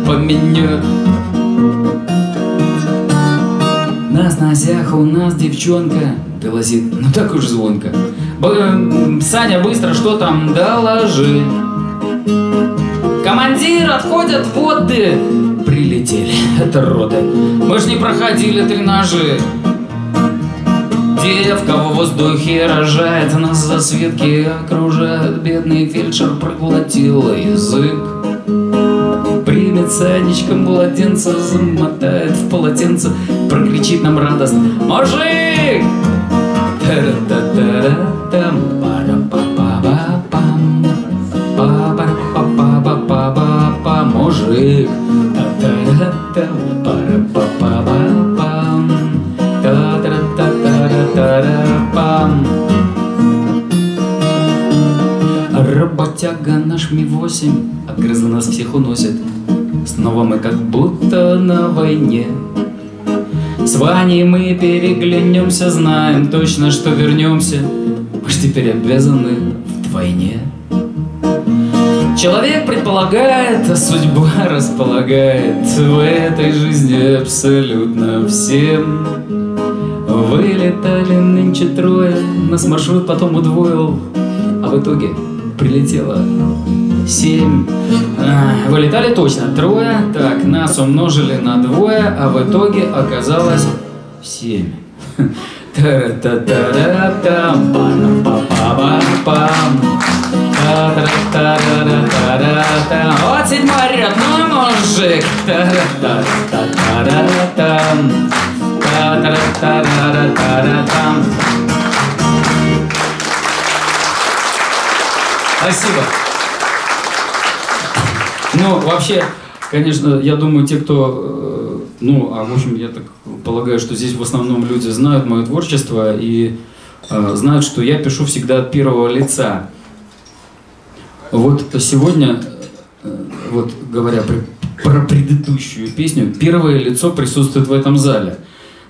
поменет. На сносях у нас девчонка Голосит, ну так уж звонко. Б Саня, быстро, что там, доложи. Командир, отходят воды Прилетели, это роты Мы ж не проходили тренажи. Девка в воздухе рожает Нас за светки окружает. Бедный фельдшер проглотил язык. Примет Санечка младенца Замотает в полотенце. Прокричит нам радостно Мужик! Мужик. Работяга наш Ми-8 От грыза нас всех уносит. Снова мы как будто на войне. С Ваней мы переглянемся Знаем точно, что вернемся. Мы ж теперь вдвойне Человек предполагает, а судьба (laughs) располагает. В этой жизни абсолютно всем. Вылетали нынче трое Нас маршрут потом удвоил. А в итоге прилетело семь. А, Вылетали точно трое. Так, нас умножили на двое А в итоге оказалось семь. (laughs) Та-ра-та-та-ра-там, вот седьмой родной мужик. Спасибо. Ну, вообще, конечно, я думаю, те, кто, э, ну, а в общем, я так полагаю, что здесь в основном люди знают мое творчество и э, знают, что я пишу всегда от первого лица. Вот сегодня, э, вот говоря про предыдущую песню, первое лицо присутствует в этом зале.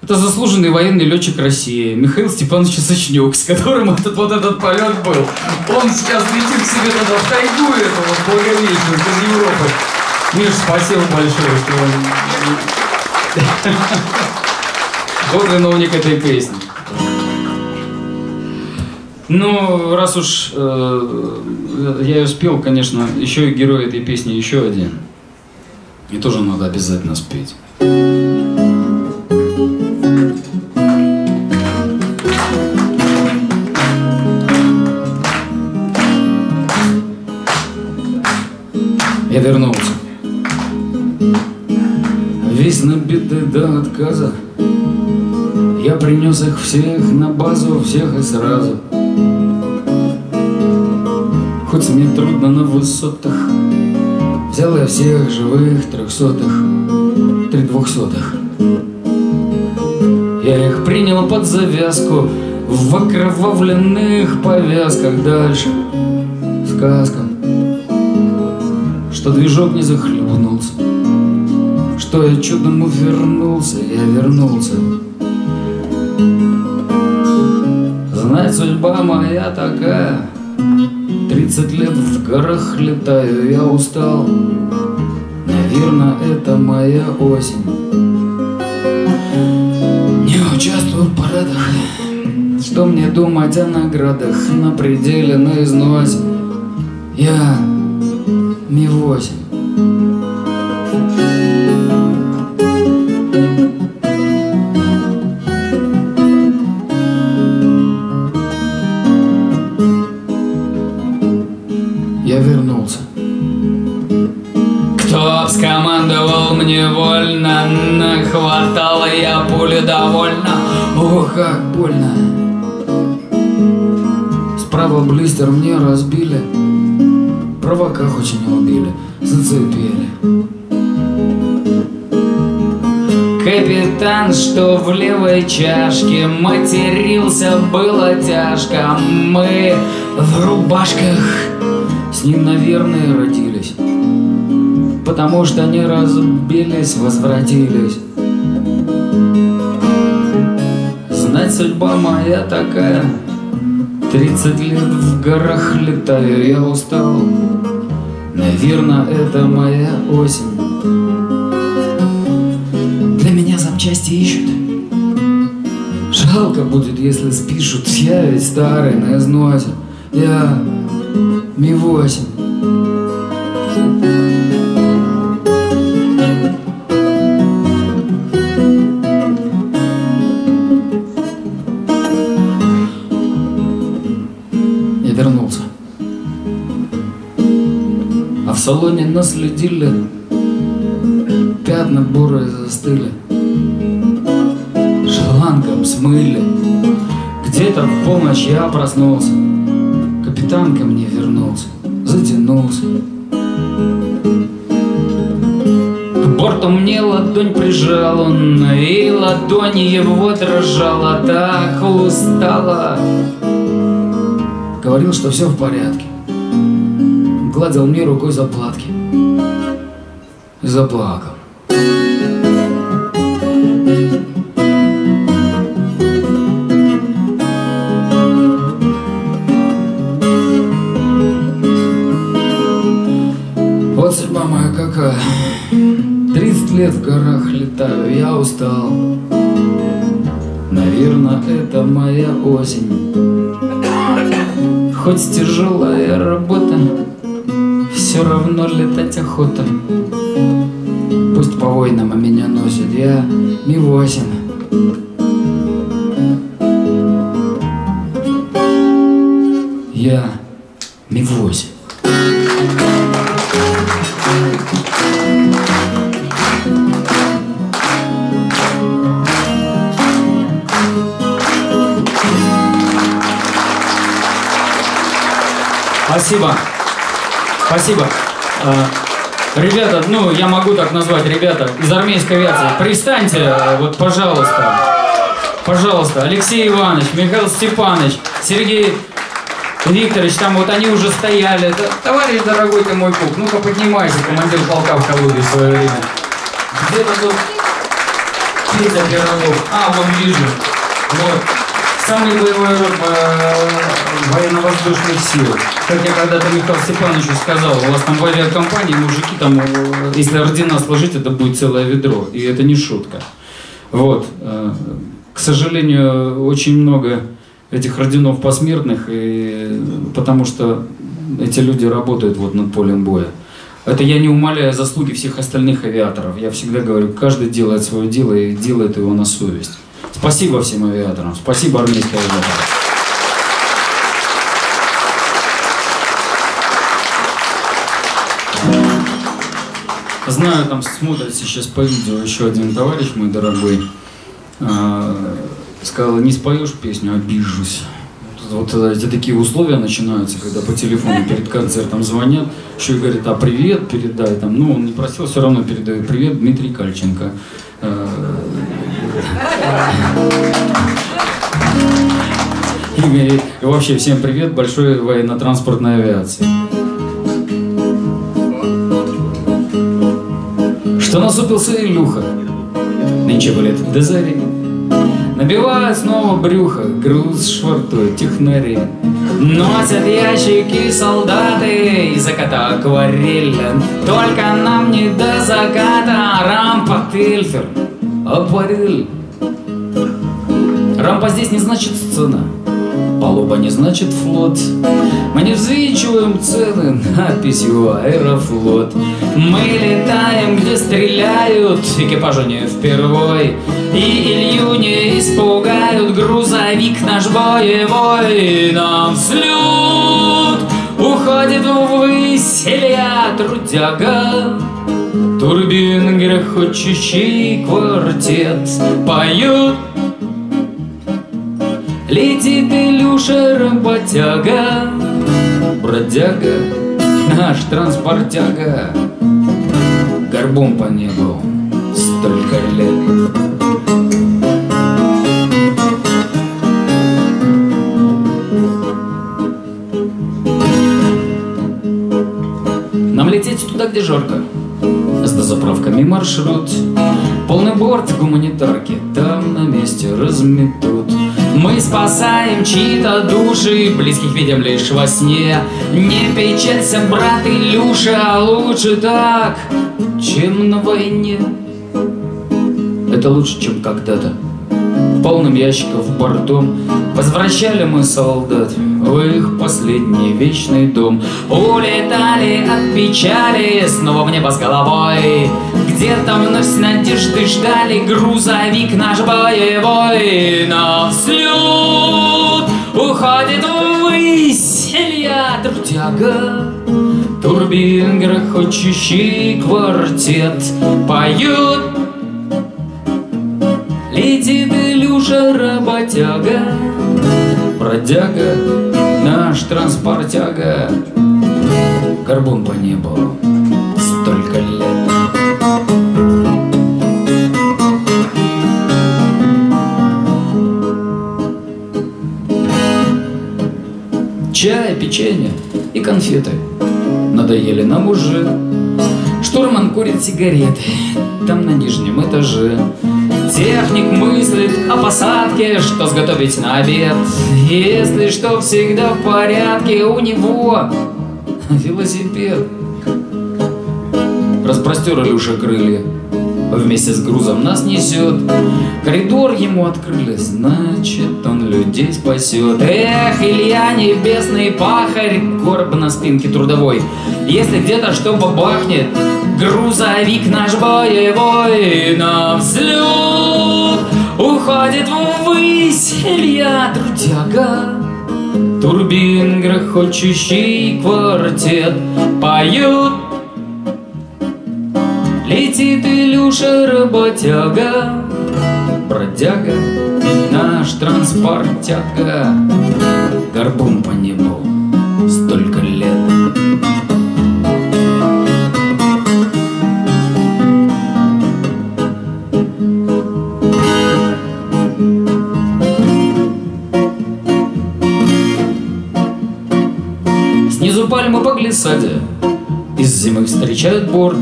Это заслуженный военный летчик России Михаил Степанович Сочнюк, с которым этот вот этот полет был. Он сейчас летит к себе туда в тайгу, это вот Благовещенск из Европы. Миш, спасибо большое, что он... (laughs) Вот виновник этой песни. Ну, раз уж э, я ее спел, конечно, еще и герой этой песни еще один. И тоже надо обязательно спеть. Я вернулся. Весь набитый до отказа Я принес их всех на базу, всех и сразу Хоть мне трудно на высотах. Взял я всех живых трехсотых Три двухсотых. Я их принял под завязку В окровавленных повязках. Дальше сказка что движок не захлебнулся, что я чудом увернулся, я вернулся. Знать, судьба моя такая, Тридцать лет в горах летаю, я устал. Наверное, это моя осень. Не участвую в парадах, что мне думать о наградах на пределе, на износе. Я Ми-8. Я пули довольно. Ох, как больно. Справа блистер мне разбили. Провока хоть и не убили, зацепили. Капитан, что в левой чашке Матерился, было тяжко Мы в рубашках С ним, наверное, родились Потому что не разбились, возвратились судьба моя такая. Тридцать лет в горах летаю, я устал. Наверное, это моя осень. Для меня запчасти ищут. Жалко будет, если спишут. Я ведь старый, на износе Я Ми-8 салоне наследили, пятна бурые застыли, шлангом смыли. Где-то в полночь я проснулся, капитан ко мне вернулся, затянулся. К борту мне ладонь прижал он, и ладонь его дрожала, так устала. Говорил, что все в порядке. Гладил мне рукой заплатки. И заплакал. Вот судьба моя какая. Тридцать лет в горах летаю, я устал. Наверное, это моя осень. Хоть тяжелая работа, равно летать охота. Пусть по войнам меня носит, я Ми-8. Ребята, ну, я могу так назвать, ребята, из армейской авиации, пристаньте, э, вот, пожалуйста. Пожалуйста, Алексей Иванович, Михаил Степанович, Сергей Викторович, там вот они уже стояли. Товарищ дорогой ты мой кук, ну-ка поднимайся, командир полка в Калуге в свое время. Где-то тут Петя Пирогов. А, вон вижу. Вот. Самый боевой э, военно-воздушных сил. Как я когда-то Михаилу Степановичу сказал, у вас там в авиакомпании мужики там, э, если ордена сложить, это будет целое ведро. И это не шутка. Вот. э, К сожалению, очень много этих орденов посмертных, и, потому что эти люди работают вот над полем боя. Это я не умаляю заслуги всех остальных авиаторов. Я всегда говорю, каждый делает свое дело и делает его на совесть. Спасибо всем авиаторам, спасибо армейским авиаторам. Знаю, там смотрит сейчас по видео еще один товарищ мой дорогой. А, Сказал, не споешь песню, обижусь. Вот эти такие условия начинаются, когда по телефону перед концертом звонят, еще и говорят, а привет передай. Там, ну, он не просил, все равно передаю привет Дмитрий Кальченко. И, и вообще всем привет большой военно-транспортной авиации. Что насупился Илюха? Нынче вылет в дозоре. Набивают снова брюхо, груз швартуют технари. Носят ящики солдаты из заката акварель. Только нам не до заката рампа тельфер. Апарель. Рампа здесь не значит сцена. Палуба не значит флот. Мы не взвинчиваем цены надписью Аэрофлот. Мы летаем, где стреляют, экипажа не впервой. И Илью не испугают, грузовик наш боевой. Нам взлет уходит ввысь Илья Трудяга. Турбин грохочущий квартет поют Летит Илюша работяга, бродяга, наш транспортяга, горбом по небу столько лет. Нам лететь туда, где жарко, с дозаправками маршрут. Полный борт гуманитарки там на месте разметут. Мы спасаем чьи-то души, близких видим лишь во сне. Не печалься, брат Илюша, лучше так, чем на войне. Это лучше, чем когда-то. Полным ящиков бортом Возвращали мы солдат в их последний вечный дом. Улетали от печали снова в небо с головой. Где-то вновь надежды ждали грузовик наш боевой. На взлет уходит ввысь Илья Трудяга Турбин грохочущий квартет Поют. Летит Илюша работяга, бродяга, наш транспортяга, горбун по небу столько лет. Чай, печенье и конфеты надоели нам уже. Штурман курит сигареты там на нижнем этаже. Техник мыслит о посадке, что сготовить на обед. Если что, всегда в порядке у него велосипед. Распростер Илюша крылья, вместе с грузом нас несет. Коридор ему открыли, значит, он людей спасет. Эх, Илья, небесный пахарь, горб на спинке трудовой. Если где-то что бабахнет, грузовик наш боевой на взлет уходит ввысь Илья Трудяга. Турбин грохочущий квартет поют. Летит Илюша работяга, бродяга, наш транспортяга, горбун по небу глиссаде Из зимы встречают борт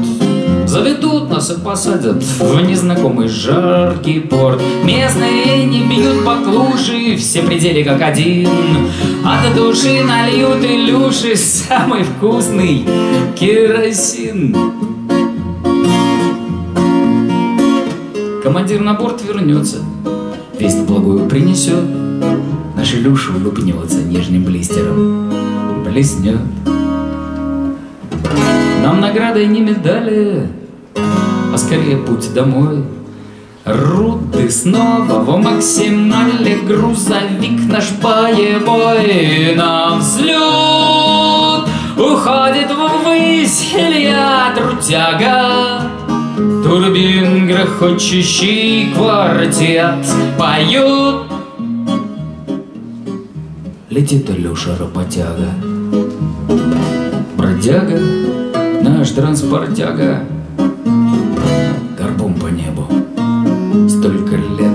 Заведут нас и посадят в незнакомый жаркий порт. Местные не бьют по клуши, все пределы как один. От души нальют Илюши самый вкусный керосин. Командир на борт вернется, весть благую принесет. Наш Илюша улыбнется нежным блистером, блеснет Нам наградой не медали, а скорее путь домой. Руды снова в максимале грузовик наш боевой на взлет. Уходит ввысь Илья Трутяга Турбин грохочущий квартет поют Летит Илюша работяга. Бродяга, наш транспортяга Горбом по небу столько лет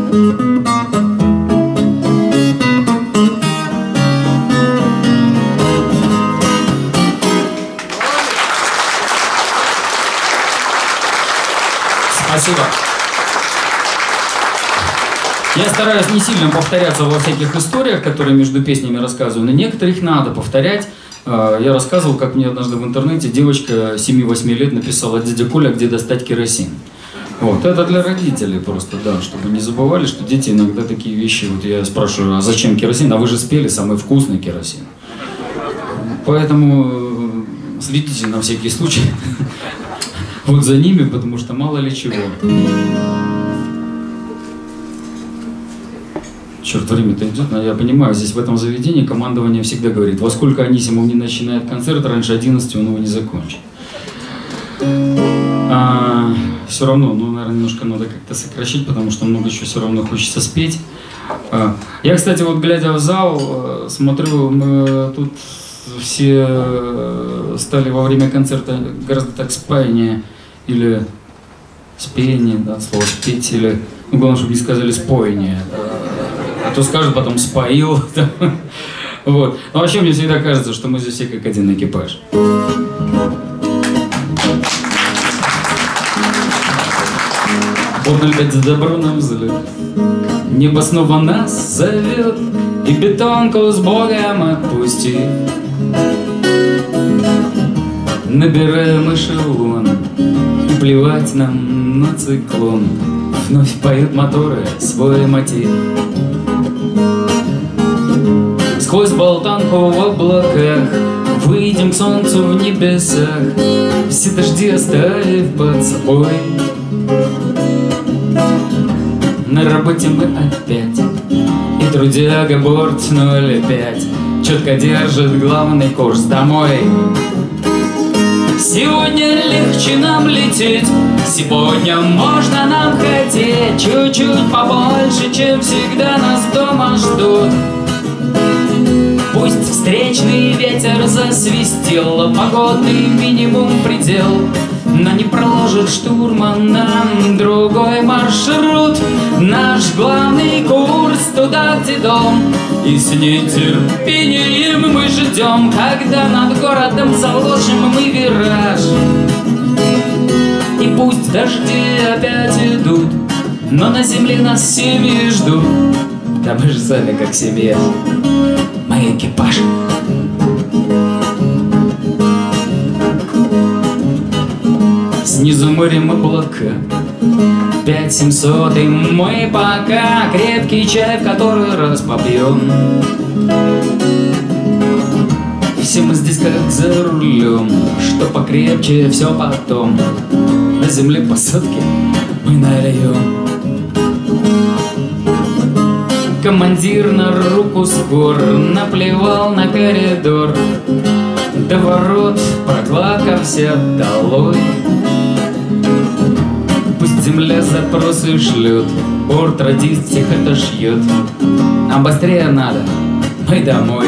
Спасибо. Я стараюсь не сильно повторяться во всяких историях, которые между песнями рассказываю, но некоторых надо повторять. Э, Я рассказывал, как мне однажды в интернете девочка 7-8 лет написала «Дядя Коля, где достать керосин?» Вот, это для родителей просто, да, чтобы не забывали, что дети иногда такие вещи, вот я спрашиваю, а зачем керосин? А вы же спели самый вкусный керосин. Поэтому э, следите на всякий случай (laughs) вот за ними, потому что мало ли чего. Черт, время-то идет, но я понимаю, здесь в этом заведении командование всегда говорит, во сколько Анисимов не начинает концерт, раньше 11 он его не закончит. А, все равно, ну, наверное, немножко надо как-то сокращать, потому что много еще все равно хочется спеть. А, я, кстати, вот глядя в зал, э, смотрю, мы тут все э, стали во время концерта гораздо так спаяннее или спение, да, слово спеть, или, ну, главное, чтобы не сказали споение. А то скажут потом споил. (laughs) Вот. Но вообще мне всегда кажется, что мы здесь все как один экипаж. Он опять за добро нам взлет. Небо снова нас зовет, И бетонку с Богом отпусти. Набираем эшелон, И плевать нам на циклон. Вновь поют моторы свой мотив. Сквозь болтанку в облаках Выйдем к солнцу в небесах. Все дожди оставив под собой. На работе мы опять. И трудяга борт 05 Четко держит главный курс домой. Сегодня легче нам лететь. Сегодня можно нам хотеть. Чуть-чуть побольше, чем всегда нас дома ждут Пусть встречный ветер засвистел Погодный минимум предел. Но не проложит штурман нам другой маршрут. Наш главный курс туда, где дом. И с нетерпением мы ждем Когда над городом заложим мы вираж. И пусть дожди опять идут Но на земле нас семьи ждут. Да мы же сами как семья экипаж. Снизу морем облака Пять семьсот, и мы пока Крепкий чай в который раз попьем. Все мы здесь как за рулем Что покрепче, все потом. На земле посадки Командир на руку скор Наплевал на коридор. До ворот прокладка вся долой. Пусть земля запросы шлет Порт радист это шьет. Нам быстрее надо, мы домой.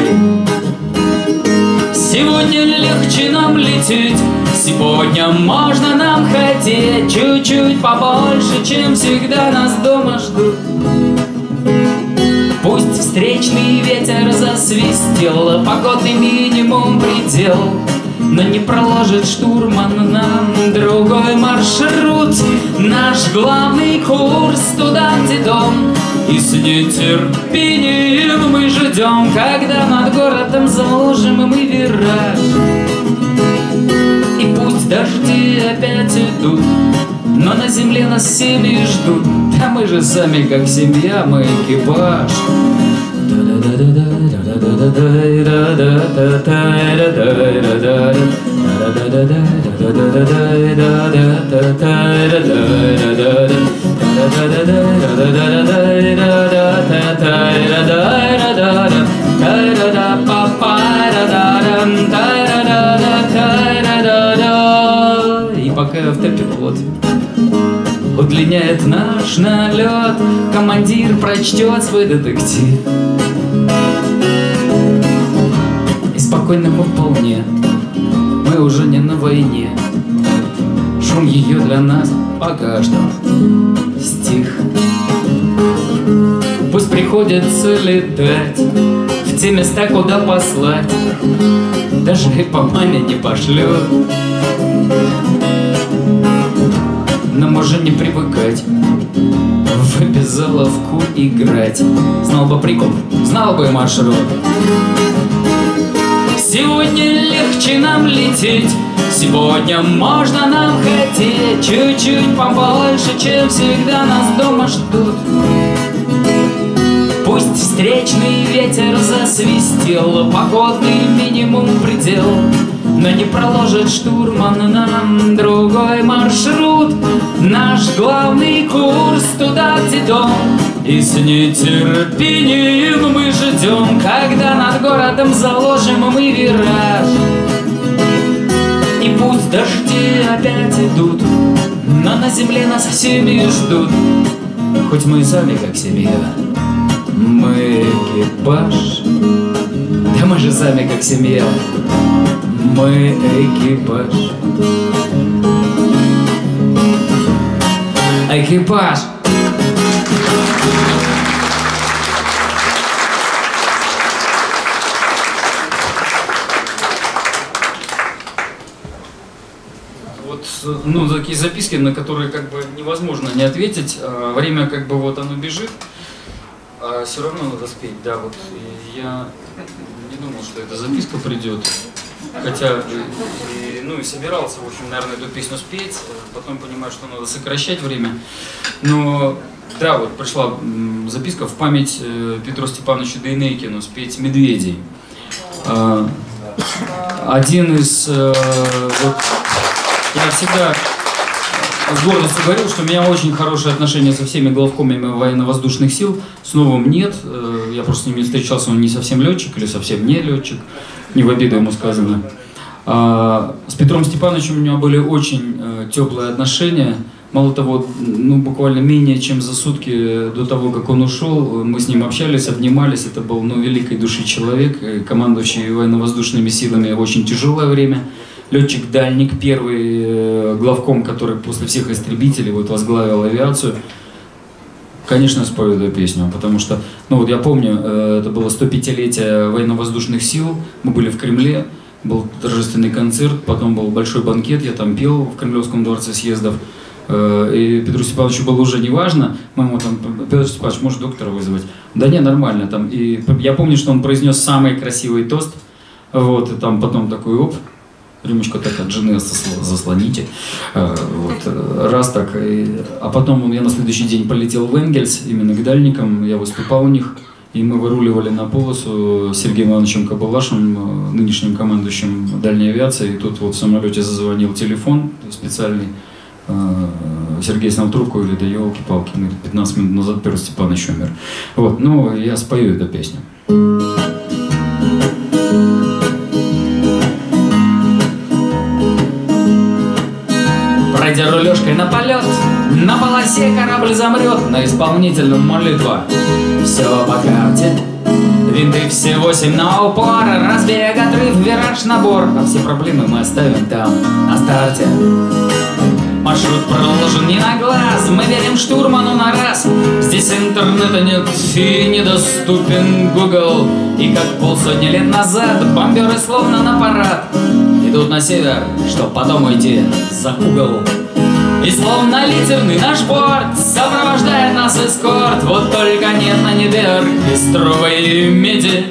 Сегодня легче нам лететь Сегодня можно нам хотеть Чуть-чуть побольше, чем всегда нас дома ждут встречный ветер засвистел, погодный минимум предел. Но не проложит штурман нам другой маршрут. Наш главный курс туда, где дом. И с нетерпением мы ждем Когда над городом заложим мы вираж. И пусть дожди опять идут но на земле нас семьи ждут. Да мы же сами как семья, мы экипаж И пока автопилот удлиняет наш налет, командир прочтет свой детектив. И спокойно мы вполне, мы уже не на войне. Шум ее для нас пока что стих. Пусть приходится летать в те места, куда послать, даже и по маме не пошлет. Но можно не привыкать в обязаловку играть. Знал бы прикол, знал бы маршрут. Сегодня легче нам лететь, сегодня можно нам хотеть. Чуть-чуть побольше, чем всегда нас дома ждут. Пусть встречный ветер засвистел, погодный минимум предел, но не проложит штурман нам другой маршрут. Наш главный курс туда, где дом И с нетерпением мы ждем Когда над городом заложим мы вираж И пусть дожди опять идут Но на земле нас семьи ждут Хоть мы сами как семья Мы экипаж Да мы же сами как семья мы экипаж. Экипаж. Ну, такие записки, на которые как бы невозможно не ответить. А, время как бы вот оно бежит, а все равно надо спеть, да, вот. И я не думал, что эта записка придет. Хотя, и, ну и собирался, в общем, наверное, эту песню спеть, потом понимаю, что надо сокращать время. Но, да, вот пришла записка в память э, Петру Степановичу Дейнейкину спеть «Медведей». А, один из, э, вот, я всегда с гордостью говорил, что у меня очень хорошие отношения со всеми главкомами военно-воздушных сил. С новым нет, э, я просто с ними встречался, он не совсем летчик или совсем не летчик не в обиду ему сказано. А, с Петром Степановичем у меня были очень теплые отношения. Мало того, ну, буквально менее чем за сутки до того, как он ушел, мы с ним общались, обнимались. Это был ну, великой души человек, э, командующий военно-воздушными силами в очень тяжелое время. Летчик-дальник, первый э, главком, который после всех истребителей вот, возглавил авиацию. Конечно, спою эту песню, потому что, ну вот я помню, э, это было 105-летие военно-воздушных сил, мы были в Кремле, был торжественный концерт, потом был большой банкет, я там пел в Кремлевском дворце съездов, э, и Петру Степановичу было уже не важно, мы ему там, Петр Степанович, может доктора вызвать? Да не, нормально, там, и я помню, что он произнес самый красивый тост, вот, и там потом такой оп, рюмочку так от жены заслоните. Э, вот, э, раз так. А потом я на следующий день полетел в Энгельс, именно к дальникам, я выступал у них. И мы выруливали на полосу с Сергеем Ивановичем Кабалашем, э, нынешним командующим дальней авиации. И тут вот в самолете зазвонил телефон специальный. Сергей снял трубку и говорит, да елки-палки, 15 минут назад Петр Степанович умер. Вот, ну, я спою эту песню. Пройдя рулежкой на полет, на полосе корабль замрет, на исполнительном молитва. Все по карте, винты все восемь на упор, разбег, отрыв, вираж, набор, а все проблемы мы оставим там, на старте. Маршрут проложен не на глаз. Мы верим штурману на раз. Здесь интернета нет и недоступен Google. И как полсотни лет назад Бомберы словно на парад Идут на север, чтоб потом уйти за угол. И словно литерный наш борт Сопровождает нас эскорт. Вот только нет на небе пестровой меди.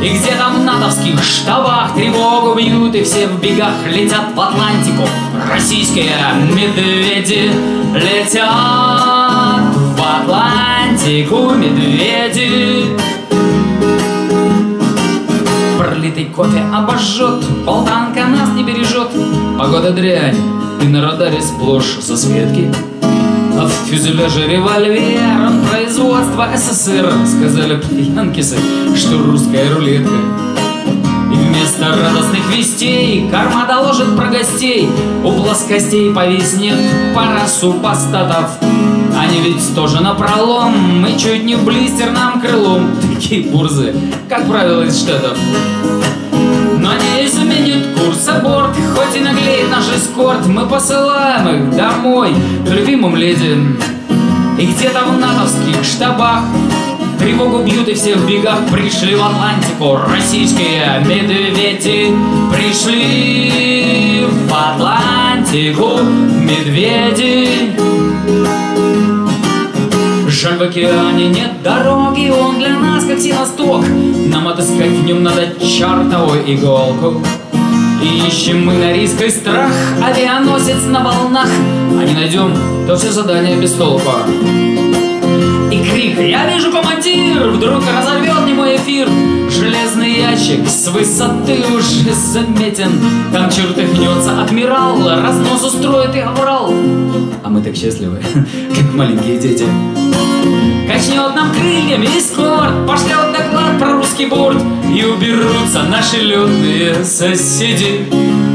И где-то в натовских штабах Тревогу бьют и все в бегах Летят в Атлантику Российские медведи Летят в Атлантику медведи. Пролитый кофе обожжет Полтанка нас не бережет. Погода дрянь и на радаре сплошь засветки А в фюзеляже револьвер Он производства СССР Сказали янкисы, что русская рулетка вместо радостных вестей. Карма доложит про гостей. У плоскостей повиснет пара супостатов Они ведь тоже на пролом Мы чуть не в блистер нам крылом. Такие бурзы, как правило, из штатов. Но не изменит курс аборт Хоть и наглеет наш эскорт. Мы посылаем их домой К любимым леди. И где-то в натовских штабах Тревогу бьют и все в бегах Пришли в Атлантику. Российские медведи Пришли в Атлантику медведи. Жаль, в океане нет дороги, он для нас как синосток. Нам отыскать в нем надо чертовую иголку. И ищем мы на риск и страх. Авианосец на волнах. А не найдем, то все задание без толку крик «Я вижу, командир!» Вдруг разорвет не мой эфир. Железный ящик с высоты уже заметен. Там чертыхнется адмирал Разнос устроит и оврал А мы так счастливы, (laughs) как маленькие дети. Качнет нам крыльями эскорт Пошлет доклад про русский борт. И уберутся наши летные соседи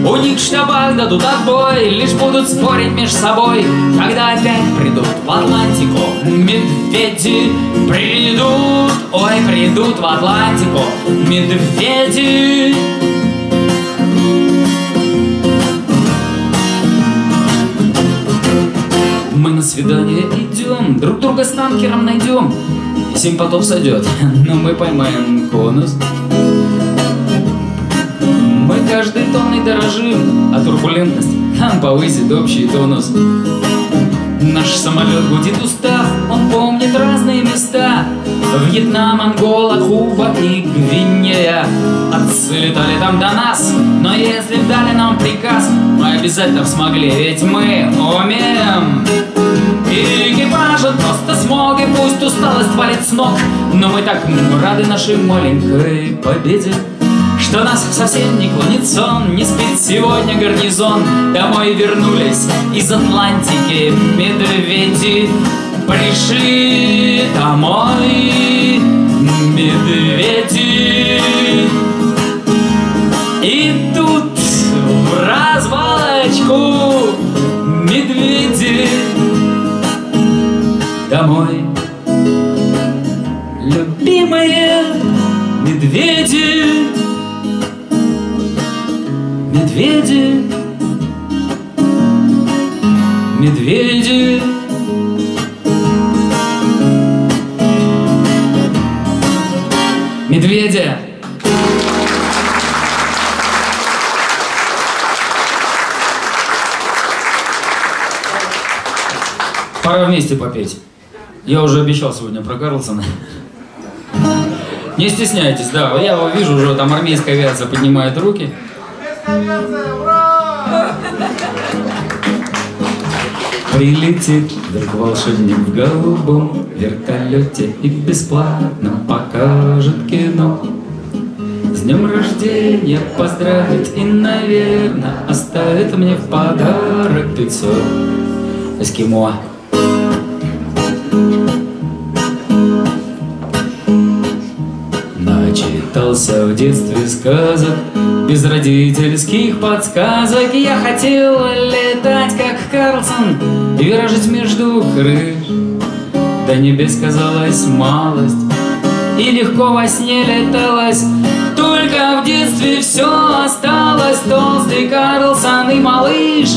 У них штабах дадут отбой Лишь будут спорить между собой Когда опять придут в Атлантику Медведи придут Ой, придут в Атлантику Медведи Мы на свидание идем, друг друга с танкером найдем. Потов сойдет, (laughs) но мы поймаем конус. Мы каждой тонной дорожим, а турбулентность нам повысит общий тонус. Наш самолет будет устав, он помнит разные места. Вьетнам, Ангола, Куба и Гвинея. Отцы летали там до нас, но если дали нам приказ Мы обязательно смогли, ведь мы умеем. И экипаж просто смог, и пусть усталость валит с ног Но мы так рады нашей маленькой победе что нас совсем не клонит сон, не спит сегодня гарнизон. Домой вернулись из Атлантики медведи, пришли домой медведи. И тут в развалочку медведи. Медведя. Пора вместе попеть. Я уже обещал сегодня про Карлсона. Не стесняйтесь, да, я вижу, уже там армейская авиация поднимает руки. Прилетит вдруг волшебник в голубом вертолете И бесплатно покажет кино. С днем рождения поздравит и, наверное, Оставит мне в подарок 500 эскимо Начитался в детстве сказок. Без родительских подсказок Я хотел летать, как Карлсон И виражить между крыш. До небес казалась малость И легко во сне леталось Только в детстве все осталось. Толстый Карлсон и малыш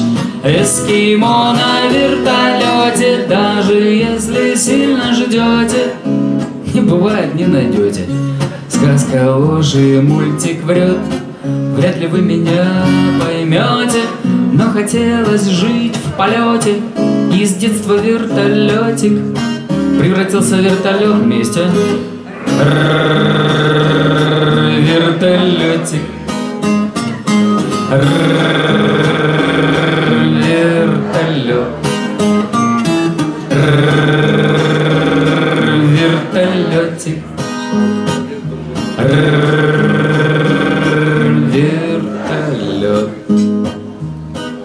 Эскимо на вертолете Даже если сильно ждете Не бывает, не найдете Сказка ложь и мультик врет. Вряд ли вы меня поймете Но хотелось жить в полете. Из детства вертолетик Превратился в вертолет вместе. Вертолетик. Вертолет. Вертолетик Вертолет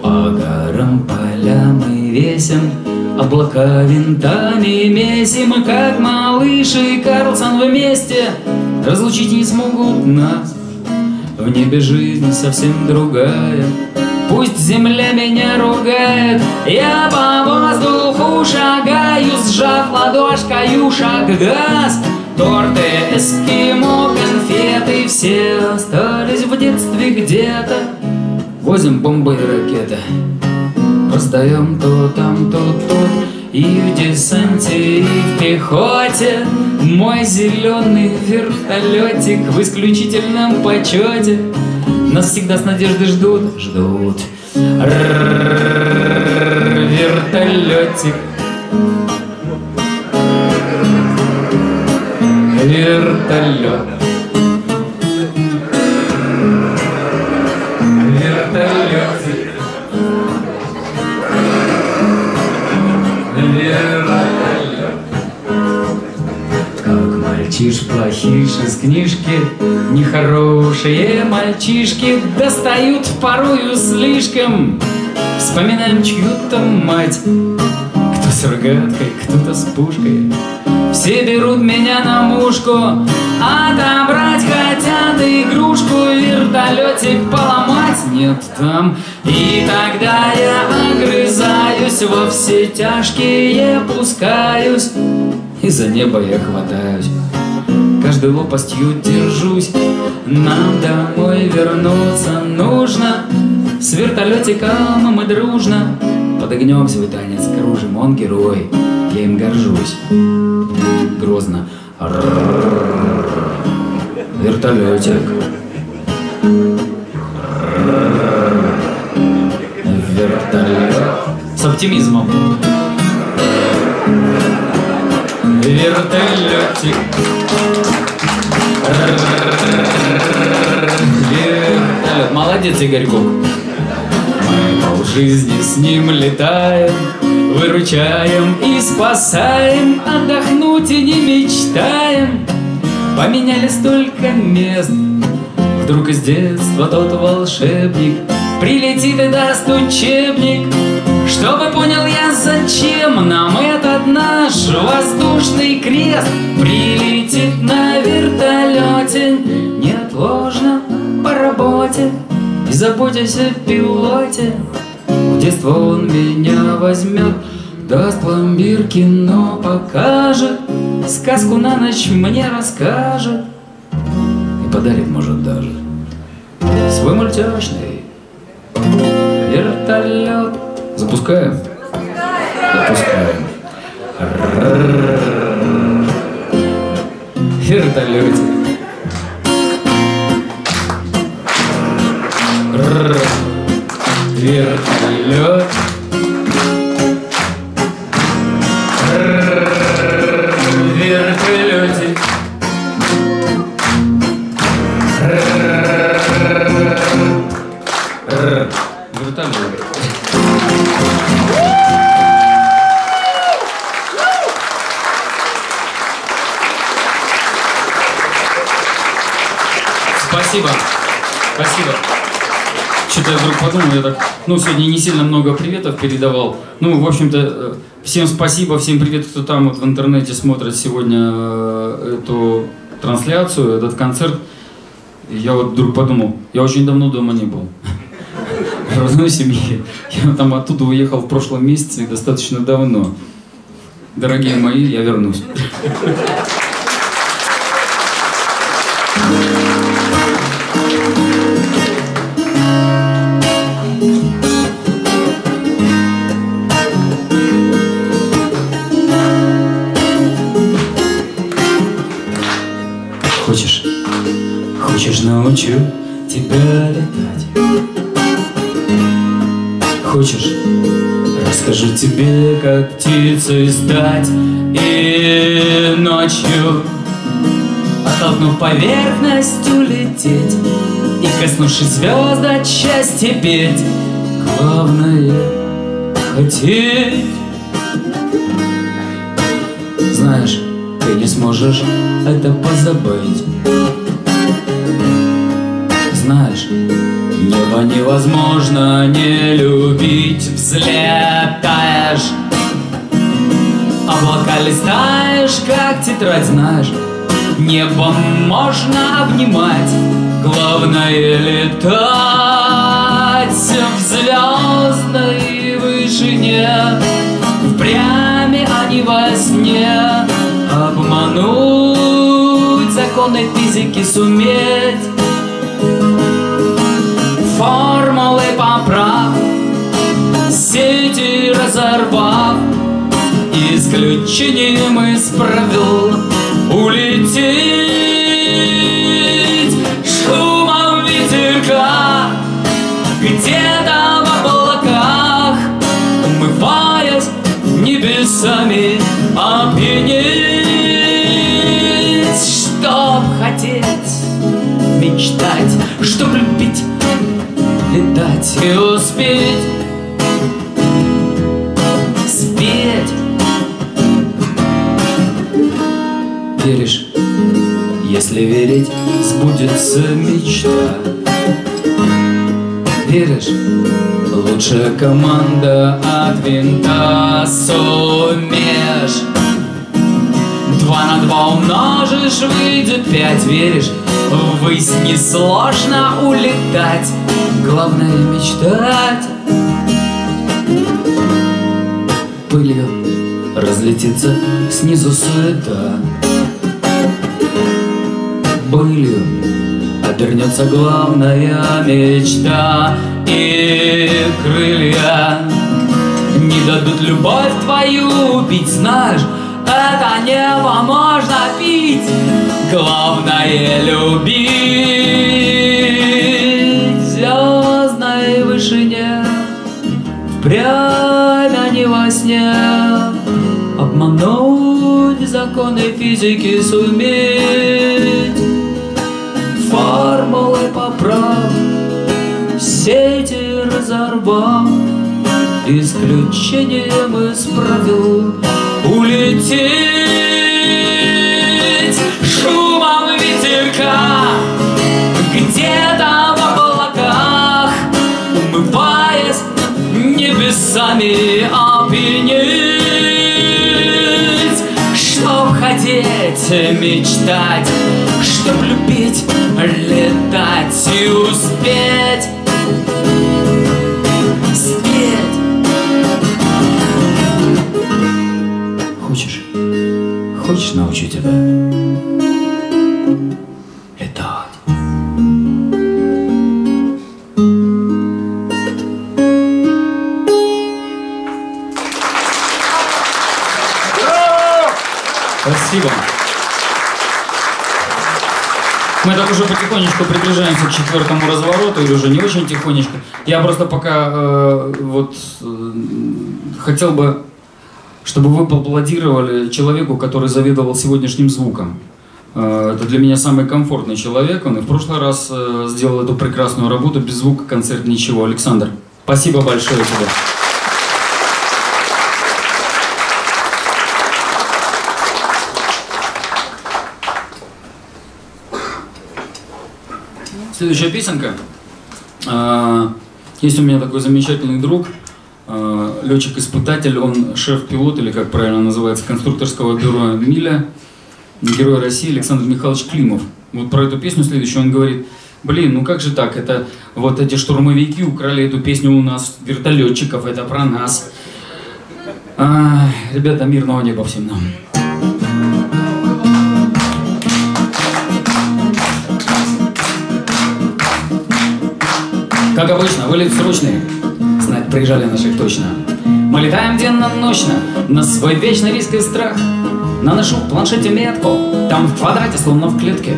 По горам, полям и весям Облака винтами месим Как малыш и Карлсон вместе Разлучить не смогут нас. В небе жизнь совсем другая Пусть земля меня ругает. Я по воздуху шагаю Сжав ладошкою шаг газ Торты, эскимо, конфеты. Все остались в детстве где-то. Возим бомбы и ракеты. Раздаем то там, то тут. И в десанте, и в пехоте. Мой зеленый вертолетик В исключительном почете. Нас всегда с надеждой ждут, ждут. Вертолетик Вертолет Вертолетик Вертолет Как мальчиш плохиш из книжки Нехорошие мальчишки Достают порою слишком. Вспоминаем чью-то мать. Кто с рогаткой, кто-то с пушкой Все берут меня на мушку. Отобрать хотят игрушку Вертолетик поломать нет там. И тогда я огрызаюсь Во все тяжкие пускаюсь. И за небо я хватаюсь. Каждой лопастью держусь. Нам домой вернуться нужно. С вертолетиком мы дружно. Под огнем свой танец кружим Он герой, я им горжусь. Грозно. Вертолетик. Вертолет. С оптимизмом. Вертолетик. Вертолет. Молодец, Игорь Кук Мы полжизни с ним летаем Выручаем и спасаем Отдохнуть и не мечтаем. Поменяли столько мест Вдруг из детства тот волшебник Прилетит и даст учебник. Чтобы понял я, зачем нам этот наш воздушный крест Прилетит на вертолете. Неотложно по работе И заботясь о пилоте Детство он меня возьмет Даст пломбир, кино покажет Сказку на ночь мне расскажет И подарит, может, даже Свой мультяшный вертолет Запускаем? Запускаем. Вертолетик. Вертолет. Вертолетик. Что-то я так, ну, сегодня не сильно много приветов передавал. Ну, в общем-то, э, всем спасибо, всем привет, кто там вот в интернете смотрит сегодня э, эту трансляцию, этот концерт. Я вот вдруг подумал, я очень давно дома не был. В родной семье. Я там оттуда уехал в прошлом месяце достаточно давно. Дорогие мои, я вернусь. (laughs) птицей стать И ночью, оттолкнув поверхность, улететь И коснувшись звезд от счастья петь. Главное — хотеть. Знаешь, ты не сможешь это позабыть. Знаешь, небо невозможно не любить. Взлетаешь Облака листаешь, как тетрадь, знаешь. Небо можно обнимать Главное летать в звездной вышине. Впрямь, а не во сне. Обмануть законы физики суметь. Формулы поправ Сети разорвав Исключением из правил Улететь. Шумом ветерка Где-то в облаках Умываясь небесами Опьянеть. Чтоб хотеть Мечтать Чтоб любить Летать и успеть если верить, сбудется мечта. Веришь, лучшая команда от винта сумеешь Два на два умножишь, выйдет пять Веришь, ввысь несложно улетать Главное мечтать. Пылью разлетится снизу суета Былью обернется главная мечта И крылья. Не дадут любовь твою убить Знаешь, это небо можно пить. Главное любить. Звездной вышине Впрямь, а не во сне. Обмануть законы физики суметь Формулы поправ Сети разорвав Исключением из правил Улететь. Шумом ветерка Где-то в облаках Умываясь небесами опьянеть Чтоб хотеть, мечтать Чтоб любить, летать и успеть Спеть Хочешь? Хочешь научу тебя? Уже потихонечку приближаемся к четвертому развороту, или уже не очень тихонечко. Я просто пока э, вот э, хотел бы, чтобы вы поаплодировали человеку, который заведовал сегодняшним звуком. Э, это для меня самый комфортный человек. Он и в прошлый раз э, сделал эту прекрасную работу без звука, концерт ничего. Александр, спасибо большое тебе. Следующая песенка. А, Есть у меня такой замечательный друг, а, летчик-испытатель, он шеф-пилот, или как правильно называется, конструкторского бюро «Миля», герой России Александр Михайлович Климов. Вот про эту песню следующую он говорит, блин, ну как же так, это вот эти штурмовики украли эту песню у нас, вертолетчиков, это про нас. А, ребята, мирного неба всем нам. Как обычно, вылет срочный. Знать, приезжали наших точно. Мы летаем денно-ночно на свой вечный риск и страх. Наношу в планшете метку, там в квадрате, словно в клетке.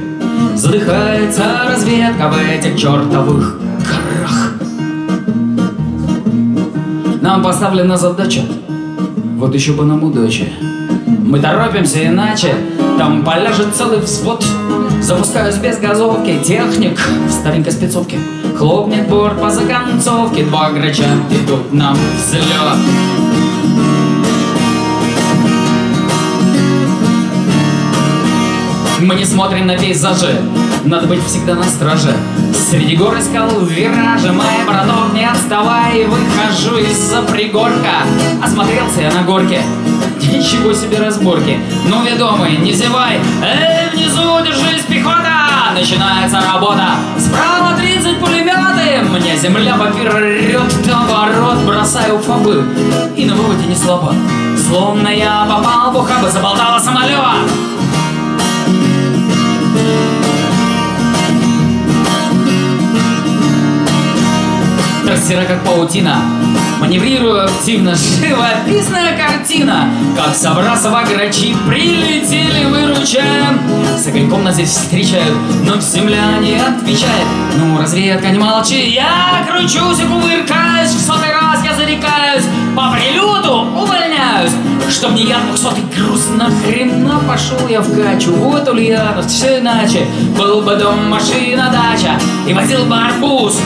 Задыхается разведка в этих чертовых горах. Нам поставлена задача, вот еще бы нам удачи. Мы торопимся иначе, там поляжет целый взвод. Запускаюсь без газовки, техник в старенькой спецовке. Хлопнет борт по законцовке, два грача идут нам взлет. Мы не смотрим на пейзажи, надо быть всегда на страже. Среди гор искал виражи, моя браток, не отставай, выхожу из-за пригорка. Осмотрелся я на горке, ничего себе разборки. Ну, ведомый, не зевай, эй, внизу держись, пехота! Начинается работа, справа 30 пулеметы, мне земля поперед, ворот бросаю фабы. И на вроде не слабо, словно я попал в ухабы, заболтала самолет. Трассера как паутина Маневрирую активно (laughs) Живописная картина. Как Сабрасова грачи Прилетели, выручаем. С огоньком нас здесь встречают Но земля не отвечает. Ну, разведка, не молчи? Я кручусь и кувыркаюсь В сотый раз я зарекаюсь. По прилету увольняюсь. Чтоб не я двухсотый груз Нахрена пошел я в качу Вот Ульянов, все иначе. Был бы дом, машина, дача. И возил бы арбуз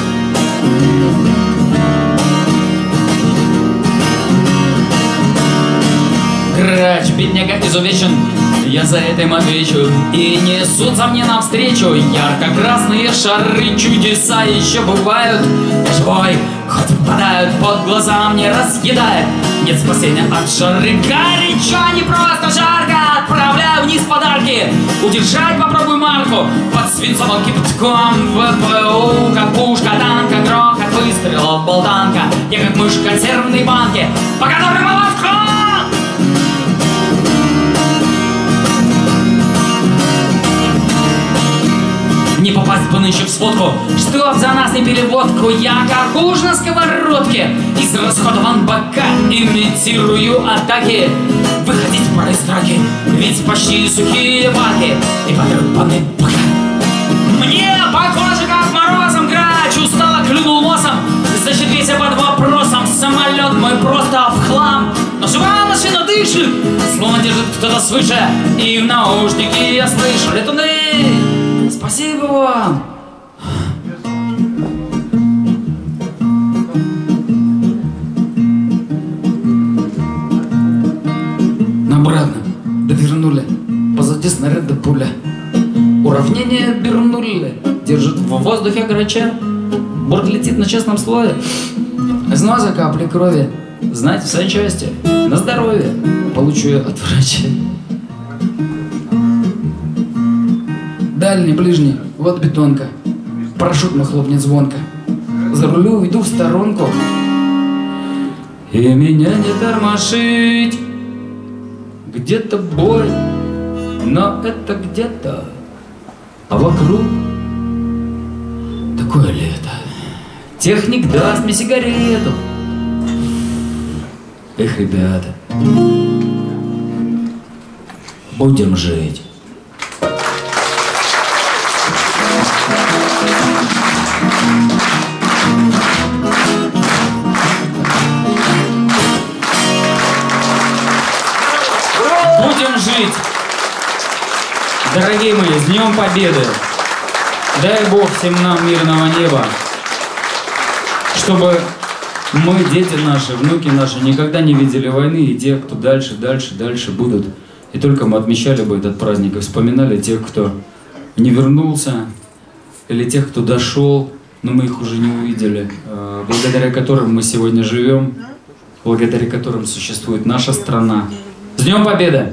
Грач, бедняга изувечен, я за это им отвечу. И несутся мне навстречу ярко-красные шары. Чудеса еще бывают, живой, хоть попадают под глаза мне разъедает. Нет спасения от жары, горячо, не просто жарко. Отправляю вниз подарки, удержать попробуй марку. Под свинцовым кипятком ВПУ, как пушка, танка, грохот выстрелов, болтанка. Я как мышь в консервной банке, по которой Не попасть бы нынче в сводку. Чтоб за нас не пили водку Я как уж на сковородке. Из расходован бока Имитирую атаки. Выходить пора из драки Ведь почти сухие баки И потрепанный бока Мне похоже, как морозом грач Устало клюнул носом. Значит, весь я под вопросом Самолет мой просто в хлам. Но живая машина дышит Словно держит кто-то свыше. И в наушники я слышу Летуны Спасибо вам! Обратно довернули, позади снаряда пуля. Уравнение Бернулли держит в воздухе грача. Борт летит на частном слое. Из носа капли крови. Знать в санчасти. На здоровье. Получу я от врача. Дальний, ближний, вот бетонка. Парашют мой хлопнет звонко. За рулю уйду в сторонку. И меня не тормошить. Где-то бой, но это где-то. А вокруг такое лето. Техник даст мне сигарету. Эх, ребята, будем жить. Дорогие мои, с Днем Победы! Дай Бог всем нам мирного неба, чтобы мы, дети наши, внуки наши, никогда не видели войны, и те, кто дальше, дальше, дальше будут. И только мы отмечали бы этот праздник и вспоминали тех, кто не вернулся, или тех, кто дошел, но мы их уже не увидели, э, благодаря которым мы сегодня живем, благодаря которым существует наша страна. С Днем Победы!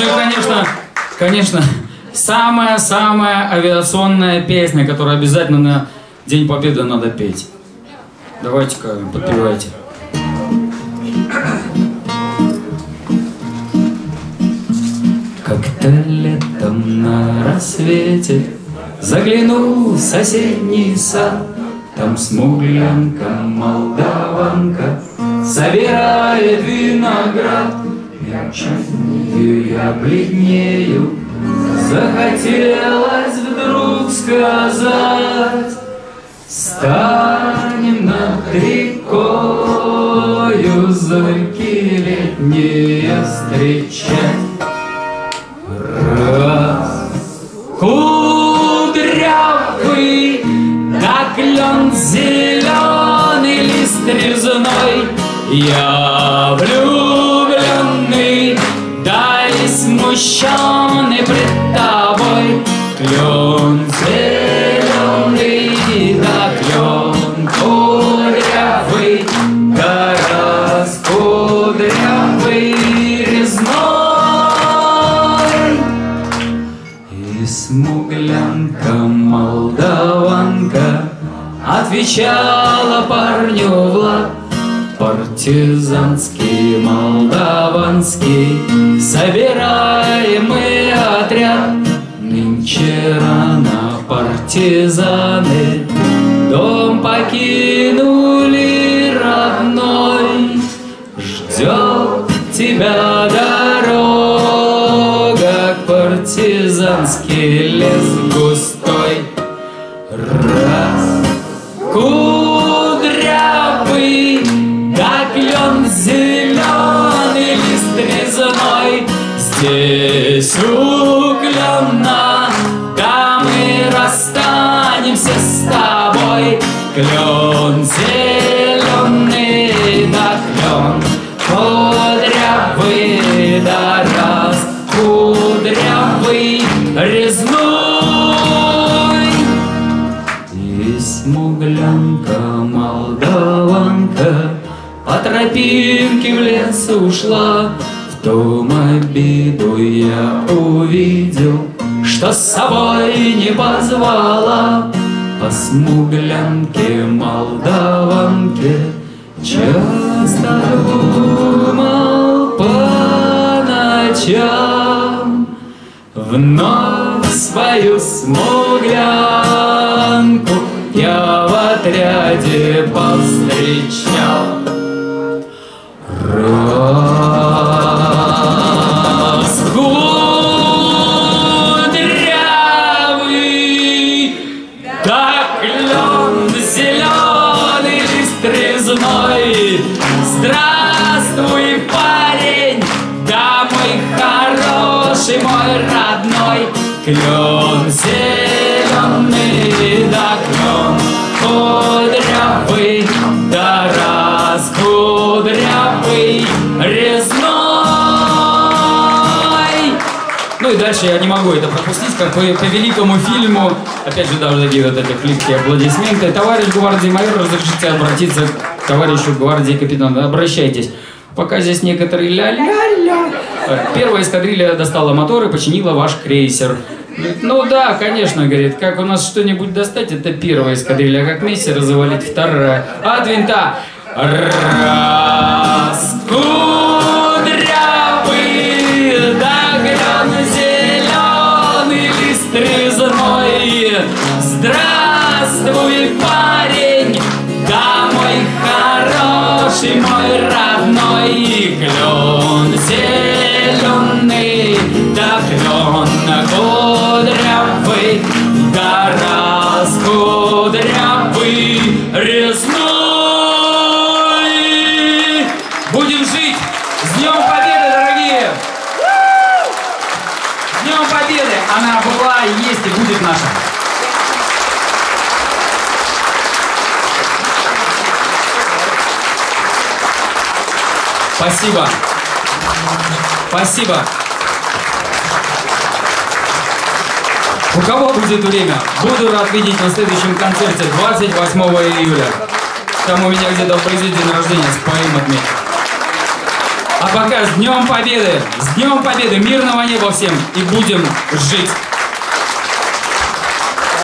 Ну и, конечно, конечно, самая-самая авиационная песня, которую обязательно на День Победы надо петь. Давайте-ка, подпевайте. Как-то летом на рассвете Заглянул в соседний сад Там смуглянка, молдаванка Собирает виноград Мячание грустью я бледнею, Захотелось вдруг сказать, Станем над рекою Зорьки летние встречать. Раз кудрявый, да клен зеленый лист резной, Я влюбленный, смущенный пред тобой, Клен зеленый, да клен кудрявый, да раскудрявый резной. И смуглянка молдаванка Отвечала парню Влад Партизанский, молдаванский. Собираемый отряд. Нынче рано партизаны. Дом покинули Клен зеленый Да клен кудрявый Да раз кудрявый резной. И смуглянка молдаванка По тропинке в лес ушла. В том обиду я увидел Что с собой не позвала По смуглянке молдаванке Часто думал по ночам. Вновь свою смуглянку Я в отряде повстречал дальше я не могу это пропустить, как по, по великому фильму, опять же, даже такие вот эти хлипкие аплодисменты. Товарищ гвардии майор, разрешите обратиться к товарищу гвардии капитана. Обращайтесь. Пока здесь некоторые ля-ля-ля. Первая эскадрилья достала мотор и починила ваш крейсер. Ну да, конечно, говорит, как у нас что-нибудь достать, это первая эскадрилья, а как мессера завалить вторая. От винта. Раз, хороший, мой родной клен Спасибо. Спасибо. У кого будет время? Буду рад видеть на следующем концерте 28 июля. Там у меня где-то вблизи день рождения с отметить. А пока с Днем Победы! С Днем Победы! Мирного неба всем! И будем жить!